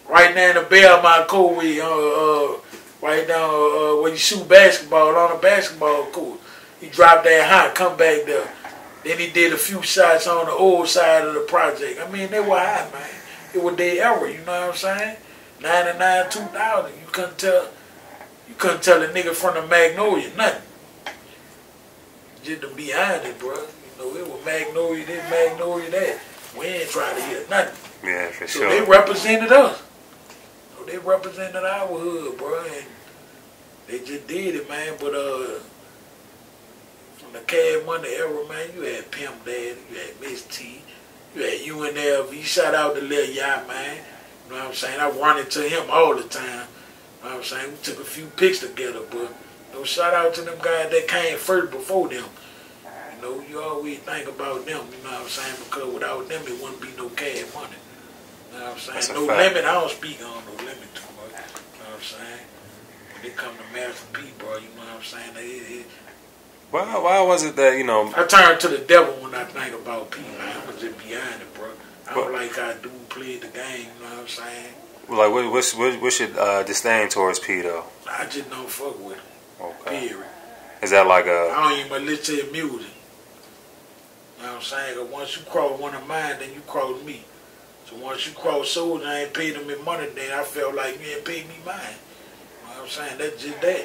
Right now in the Belmont Court, we, uh, uh, right now uh, where you shoot basketball on a basketball court. you dropped that high, come back there. Then he did a few shots on the old side of the project. I mean, they were high, man. It was their era, you know what I'm saying? 99, 2000, you couldn't tell, you couldn't tell a nigga from the Magnolia nothing. Just to behind it, bro. You know, it was Magnolia this, Magnolia that. We ain't trying to hear nothing. Yeah, for So sure. they represented us. So they represented our hood, bro, and they just did it, man. But uh, from the Cash Money era, man, you had Pimp Daddy, you had Miss T, you had UNLV. Shout out to Lil Yacht, man. You know what I'm saying? I run into him all the time. You know what I'm saying? We took a few pics together, but you know, shout out to them guys that came first before them. You know, you always think about them, you know what I'm saying? Because without them, it wouldn't be no cash money. You know what I'm saying? That's no limit, I don't speak on no limit too much. You know what I'm saying? When it come to Master P, bro, you know what I'm saying? It, it, Why, why was it that, you know, I turn to the devil when I think about P, man. I'm just behind it, bro. I don't like how dude played the game, you know what I'm saying? like, what, what's, what, what's your uh, disdain towards P, though? I just don't fuck with him, Okay. period. Is that like a, I don't even listen to his music. You know what I'm saying? 'Cause once you cross one of mine, then you cross me. So once you cross Soulja, I ain't paid him his money, then I felt like you ain't paid me mine. You know what I'm saying? That's just that.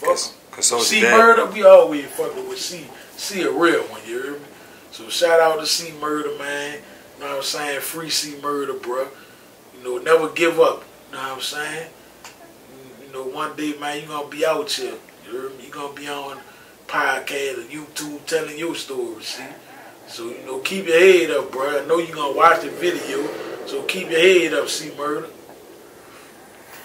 Cause, cause Soulja C Murder, we always fucking with C. C a real one, you heard me? So shout out to C Murder, man. You know what I'm saying? Free C Murder, bro. You know, never give up. You know what I'm saying? You know, one day, man, you gonna be out here. You heard me? You gonna be on podcast or YouTube telling your story, see? So, you know, keep your head up, bro. I know you gonna watch the video, so keep your head up, C Murder.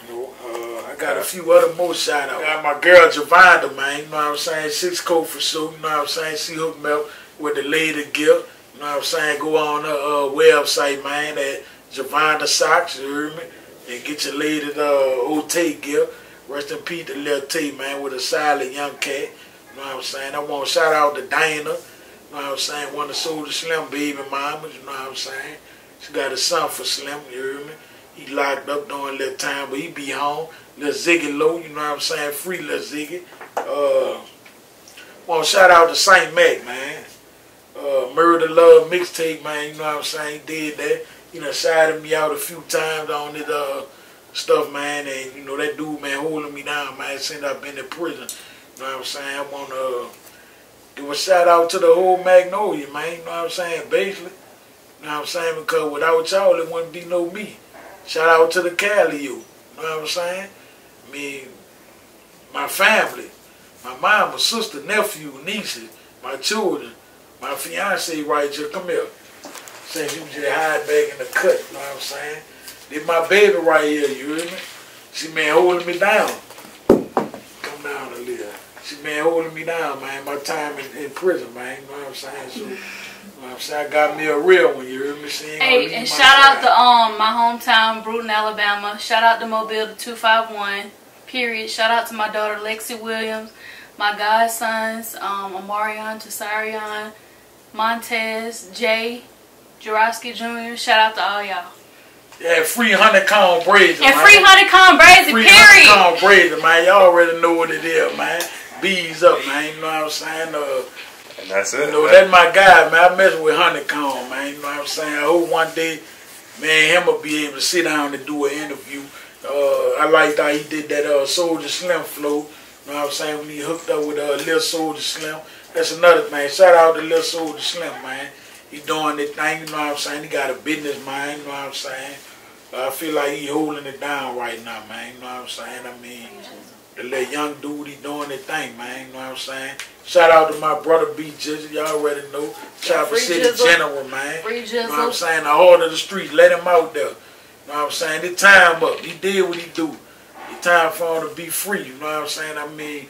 You know, uh, I got a few other more shout outs. Got my girl Javonda, man. You know what I'm saying? Six coat for sure. You know what I'm saying? She hooked me up with the lady gift. You know what I'm saying? Go on her uh, website, man, at Javonda Socks, you heard me? And get your lady the uh, Ote gift. Rest in peace to Lil T, man, with a silent young cat. You know what I'm saying? I want to shout out to Dana. You know what I'm saying? One of Soulja Slim baby mamas, you know what I'm saying? She got a son for Slim, you heard me? He locked up during that time, but he be home. Lil Ziggy Low, you know what I'm saying? Free Lil Ziggy. Uh, to shout out to Saint Mac, man. Uh, Murder Love mixtape, man. You know what I'm saying? He did that. He done shouted me out a few times on it uh, stuff, man. And, you know, that dude, man, holding me down, man, since I've been in prison. You know what I'm saying? I want to give a shout out to the whole Magnolia, man. You know what I'm saying? Basically. You know what I'm saying? Because without y'all, it wouldn't be no me. Shout out to the Calliope. You know what I'm saying? I mean, my family, my mom, my sister, nephew, nieces, my children, my fiance right here. Come here. Since you just hide back in the cut, you know what I'm saying? This my baby right here, you hear me? She been holding me down. Come down a little. She been holding me down, man. My time in, in prison, man. You know what I'm saying? So, you know what I'm saying? I got me a real one, you hear me? She Hey, and shout out to um my hometown, Brewton, Alabama. Shout out to Mobile to 251. Period. Shout out to my daughter Lexi Williams, my godsons, um, Amarion, Tasarion, Montez, Jay, Jurowski Jr. Shout out to all y'all. Yeah, free Honeycomb Brazy. And man. free Honeycomb Brazy, Free period. Honeycomb Brazy, man. Y'all already know what it is, man. Bees up, man. You know what I'm saying? Uh, and that's it. You know, man. that's my guy, man. I mess with Honeycomb, man. You know what I'm saying? I hope one day, man, him will be able to sit down and do an interview. Uh, I liked how he did that uh, Soulja Slim flow. You know what I'm saying? When he hooked up with uh, Lil Soulja Slim. That's another thing. Shout out to Lil Soulja Slim, man. He doing the thing, you know what I'm saying? He got a business mind, you know what I'm saying? I feel like he holding it down right now, man. You know what I'm saying? I mean, the little young dude, he doing his thing, man. You know what I'm saying? Shout out to my brother B Jizzle. Y'all already know. Chopper City General, man. Free You know what I'm saying? The heart of the street. Let him out there. You know what I'm saying? It's time up. He did what he do. It's time for him to be free. You know what I'm saying? I mean,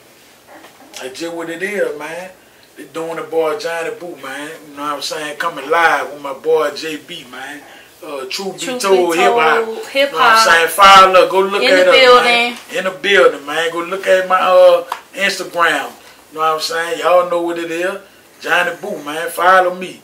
that's just what it is, man. They doing the boy Johnny Boo, man. You know what I'm saying? Coming live with my boy JB, man. Uh, True Be Truth Told Hip Hop. hip You know what I'm hop. saying? Fire up. Go look In at the us, man. building. In the building, man. Go look at my uh Instagram. You know what I'm saying? Y'all know what it is. Johnny Boo, man. Follow me.